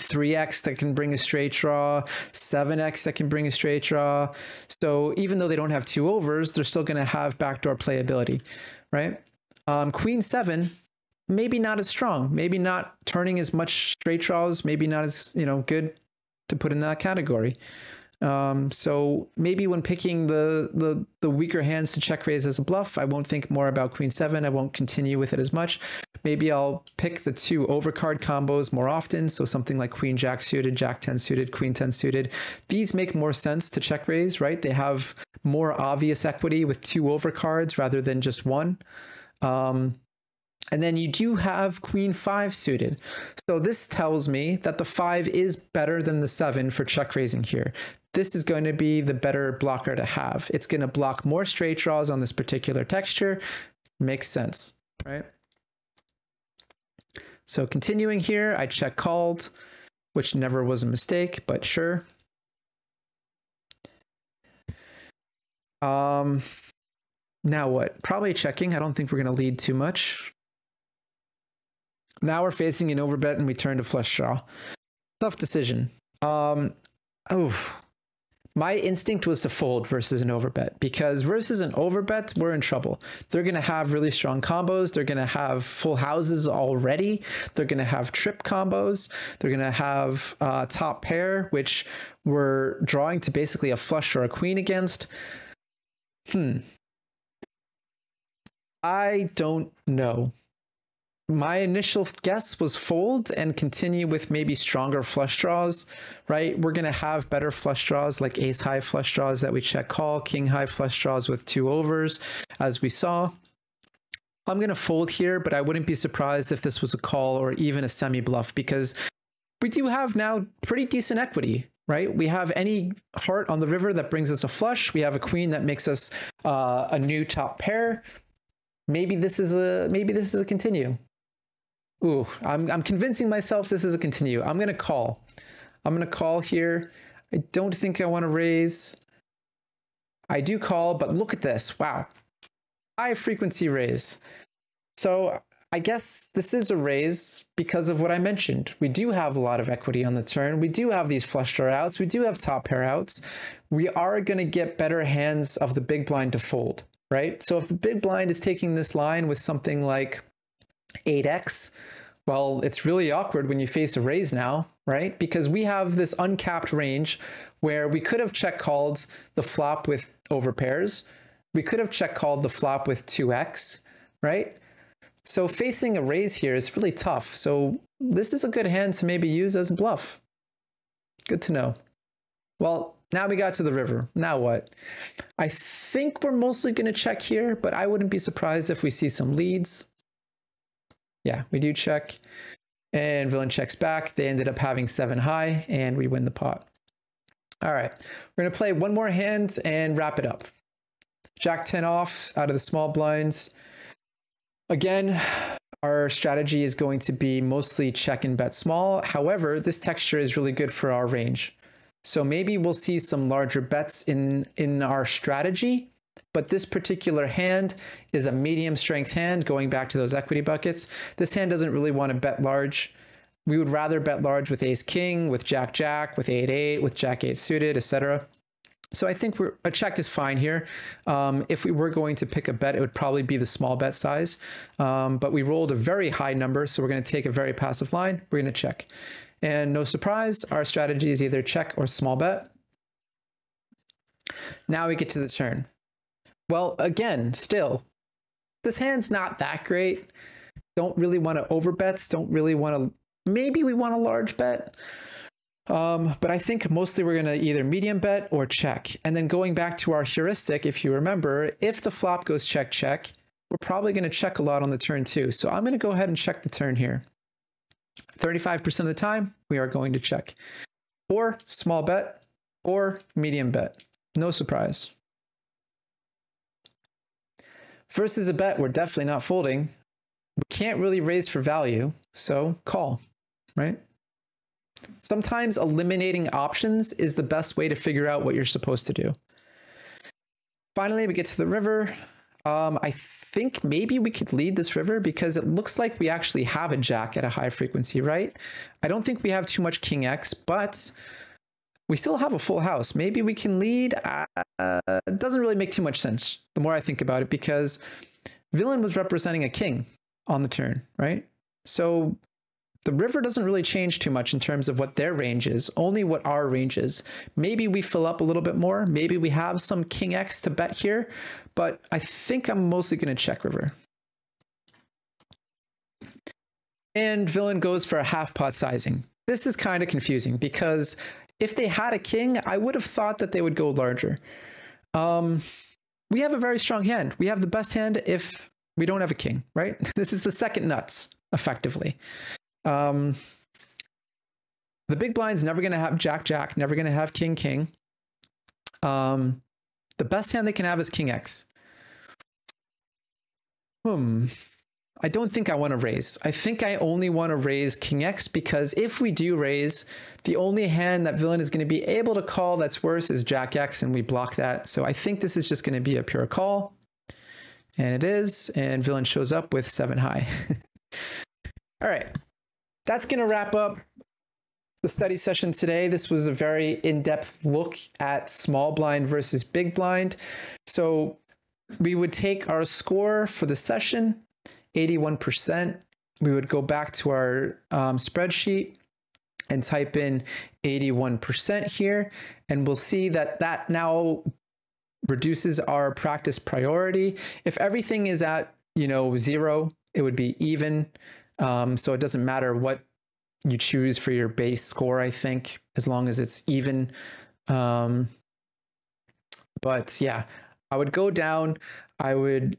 3x that can bring a straight draw, 7x that can bring a straight draw. So even though they don't have two overs, they're still going to have backdoor playability, right? Um, queen 7 maybe not as strong, maybe not turning as much straight draws, maybe not as, you know, good to put in that category. Um, so maybe when picking the, the the weaker hands to check raise as a bluff, I won't think more about queen seven. I won't continue with it as much. Maybe I'll pick the two overcard combos more often. So something like queen jack suited, jack 10 suited, queen 10 suited. These make more sense to check raise, right? They have more obvious equity with two overcards rather than just one. Um, and then you do have queen five suited. So this tells me that the five is better than the seven for check raising here. This is going to be the better blocker to have. It's going to block more straight draws on this particular texture. Makes sense, right? So continuing here, I check called, which never was a mistake, but sure. Um, now what? Probably checking. I don't think we're going to lead too much. Now we're facing an overbet and we turn to flush draw. Tough decision. Um, oh, my instinct was to fold versus an overbet because versus an overbet, we're in trouble. They're going to have really strong combos. They're going to have full houses already. They're going to have trip combos. They're going to have uh, top pair, which we're drawing to basically a flush or a queen against. Hmm. I don't know my initial guess was fold and continue with maybe stronger flush draws, right? We're going to have better flush draws like ace high flush draws that we check call, king high flush draws with two overs, as we saw. I'm going to fold here, but I wouldn't be surprised if this was a call or even a semi bluff because we do have now pretty decent equity, right? We have any heart on the river that brings us a flush. We have a queen that makes us uh, a new top pair. Maybe this is a maybe this is a continue. Ooh, I'm, I'm convincing myself this is a continue. I'm going to call. I'm going to call here. I don't think I want to raise. I do call, but look at this. Wow. High frequency raise. So I guess this is a raise because of what I mentioned. We do have a lot of equity on the turn. We do have these flush draw outs. We do have top pair outs. We are going to get better hands of the big blind to fold, right? So if the big blind is taking this line with something like 8x, well, it's really awkward when you face a raise now, right? Because we have this uncapped range where we could have check called the flop with over pairs. we could have check called the flop with 2x, right? So facing a raise here is really tough. So this is a good hand to maybe use as a bluff. Good to know. Well, now we got to the river. Now what? I think we're mostly going to check here, but I wouldn't be surprised if we see some leads. Yeah, we do check. And villain checks back. They ended up having seven high, and we win the pot. All right, we're going to play one more hand and wrap it up. Jack 10 off out of the small blinds. Again, our strategy is going to be mostly check and bet small. However, this texture is really good for our range. So maybe we'll see some larger bets in, in our strategy, but this particular hand is a medium strength hand, going back to those equity buckets. This hand doesn't really want to bet large. We would rather bet large with ace king, with jack jack, with eight eight, with jack eight suited, etc. So I think a check is fine here. Um, if we were going to pick a bet, it would probably be the small bet size. Um, but we rolled a very high number, so we're going to take a very passive line. We're going to check. And no surprise, our strategy is either check or small bet. Now we get to the turn. Well, again, still, this hand's not that great. Don't really want to over bets. Don't really want to, maybe we want a large bet. Um, but I think mostly we're going to either medium bet or check. And then going back to our heuristic, if you remember, if the flop goes check, check, we're probably going to check a lot on the turn too. So I'm going to go ahead and check the turn here. 35% of the time, we are going to check. Or small bet, or medium bet. No surprise. Versus a bet, we're definitely not folding. We can't really raise for value, so call, right? Sometimes eliminating options is the best way to figure out what you're supposed to do. Finally, we get to the river. Um, I think maybe we could lead this river because it looks like we actually have a jack at a high frequency, right? I don't think we have too much king X, but we still have a full house. Maybe we can lead. Uh, doesn't really make too much sense the more I think about it because villain was representing a king on the turn, right? So the river doesn't really change too much in terms of what their range is, only what our range is. Maybe we fill up a little bit more. Maybe we have some king X to bet here, but I think I'm mostly going to check river. And villain goes for a half pot sizing. This is kind of confusing because if they had a king, I would have thought that they would go larger. Um, we have a very strong hand. We have the best hand if we don't have a king, right? This is the second nuts, effectively. Um, the big blind's never going to have Jack Jack, never going to have King King. Um, the best hand they can have is King X. Hmm. I don't think I want to raise. I think I only want to raise King X because if we do raise, the only hand that villain is going to be able to call that's worse is Jack X, and we block that. So I think this is just going to be a pure call. And it is, and villain shows up with seven high. All right that's going to wrap up the study session today. This was a very in depth look at small blind versus big blind. So we would take our score for the session, 81%. We would go back to our um, spreadsheet and type in 81% here, and we'll see that that now reduces our practice priority. If everything is at, you know, zero, it would be even. Um, so it doesn't matter what you choose for your base score, I think, as long as it's even. Um, but yeah, I would go down. I would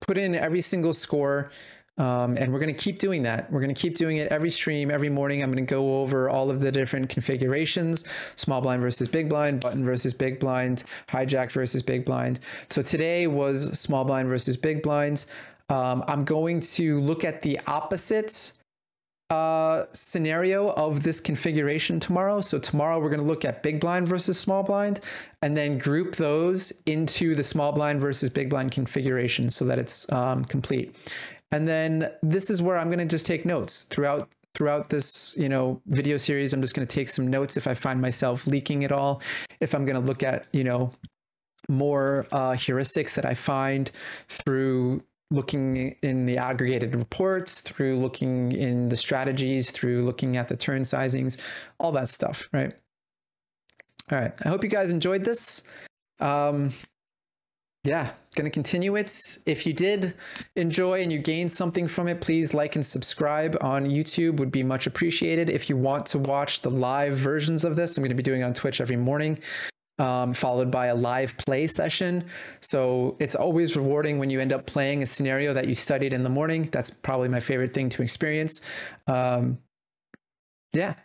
put in every single score. Um, and we're going to keep doing that. We're going to keep doing it every stream, every morning. I'm going to go over all of the different configurations small blind versus big blind, button versus big blind, hijack versus big blind. So today was small blind versus big blinds. Um, I'm going to look at the opposite uh, scenario of this configuration tomorrow. So tomorrow we're going to look at big blind versus small blind and then group those into the small blind versus big blind configuration so that it's um, complete. And then this is where I'm going to just take notes throughout throughout this you know video series i'm just going to take some notes if i find myself leaking at all if i'm going to look at you know more uh, heuristics that i find through looking in the aggregated reports, through looking in the strategies, through looking at the turn sizings, all that stuff, right? All right. I hope you guys enjoyed this. Um, yeah, going to continue it. If you did enjoy and you gained something from it, please like and subscribe on YouTube would be much appreciated. If you want to watch the live versions of this, I'm going to be doing on Twitch every morning. Um, followed by a live play session. So it's always rewarding when you end up playing a scenario that you studied in the morning. That's probably my favorite thing to experience. Um, yeah,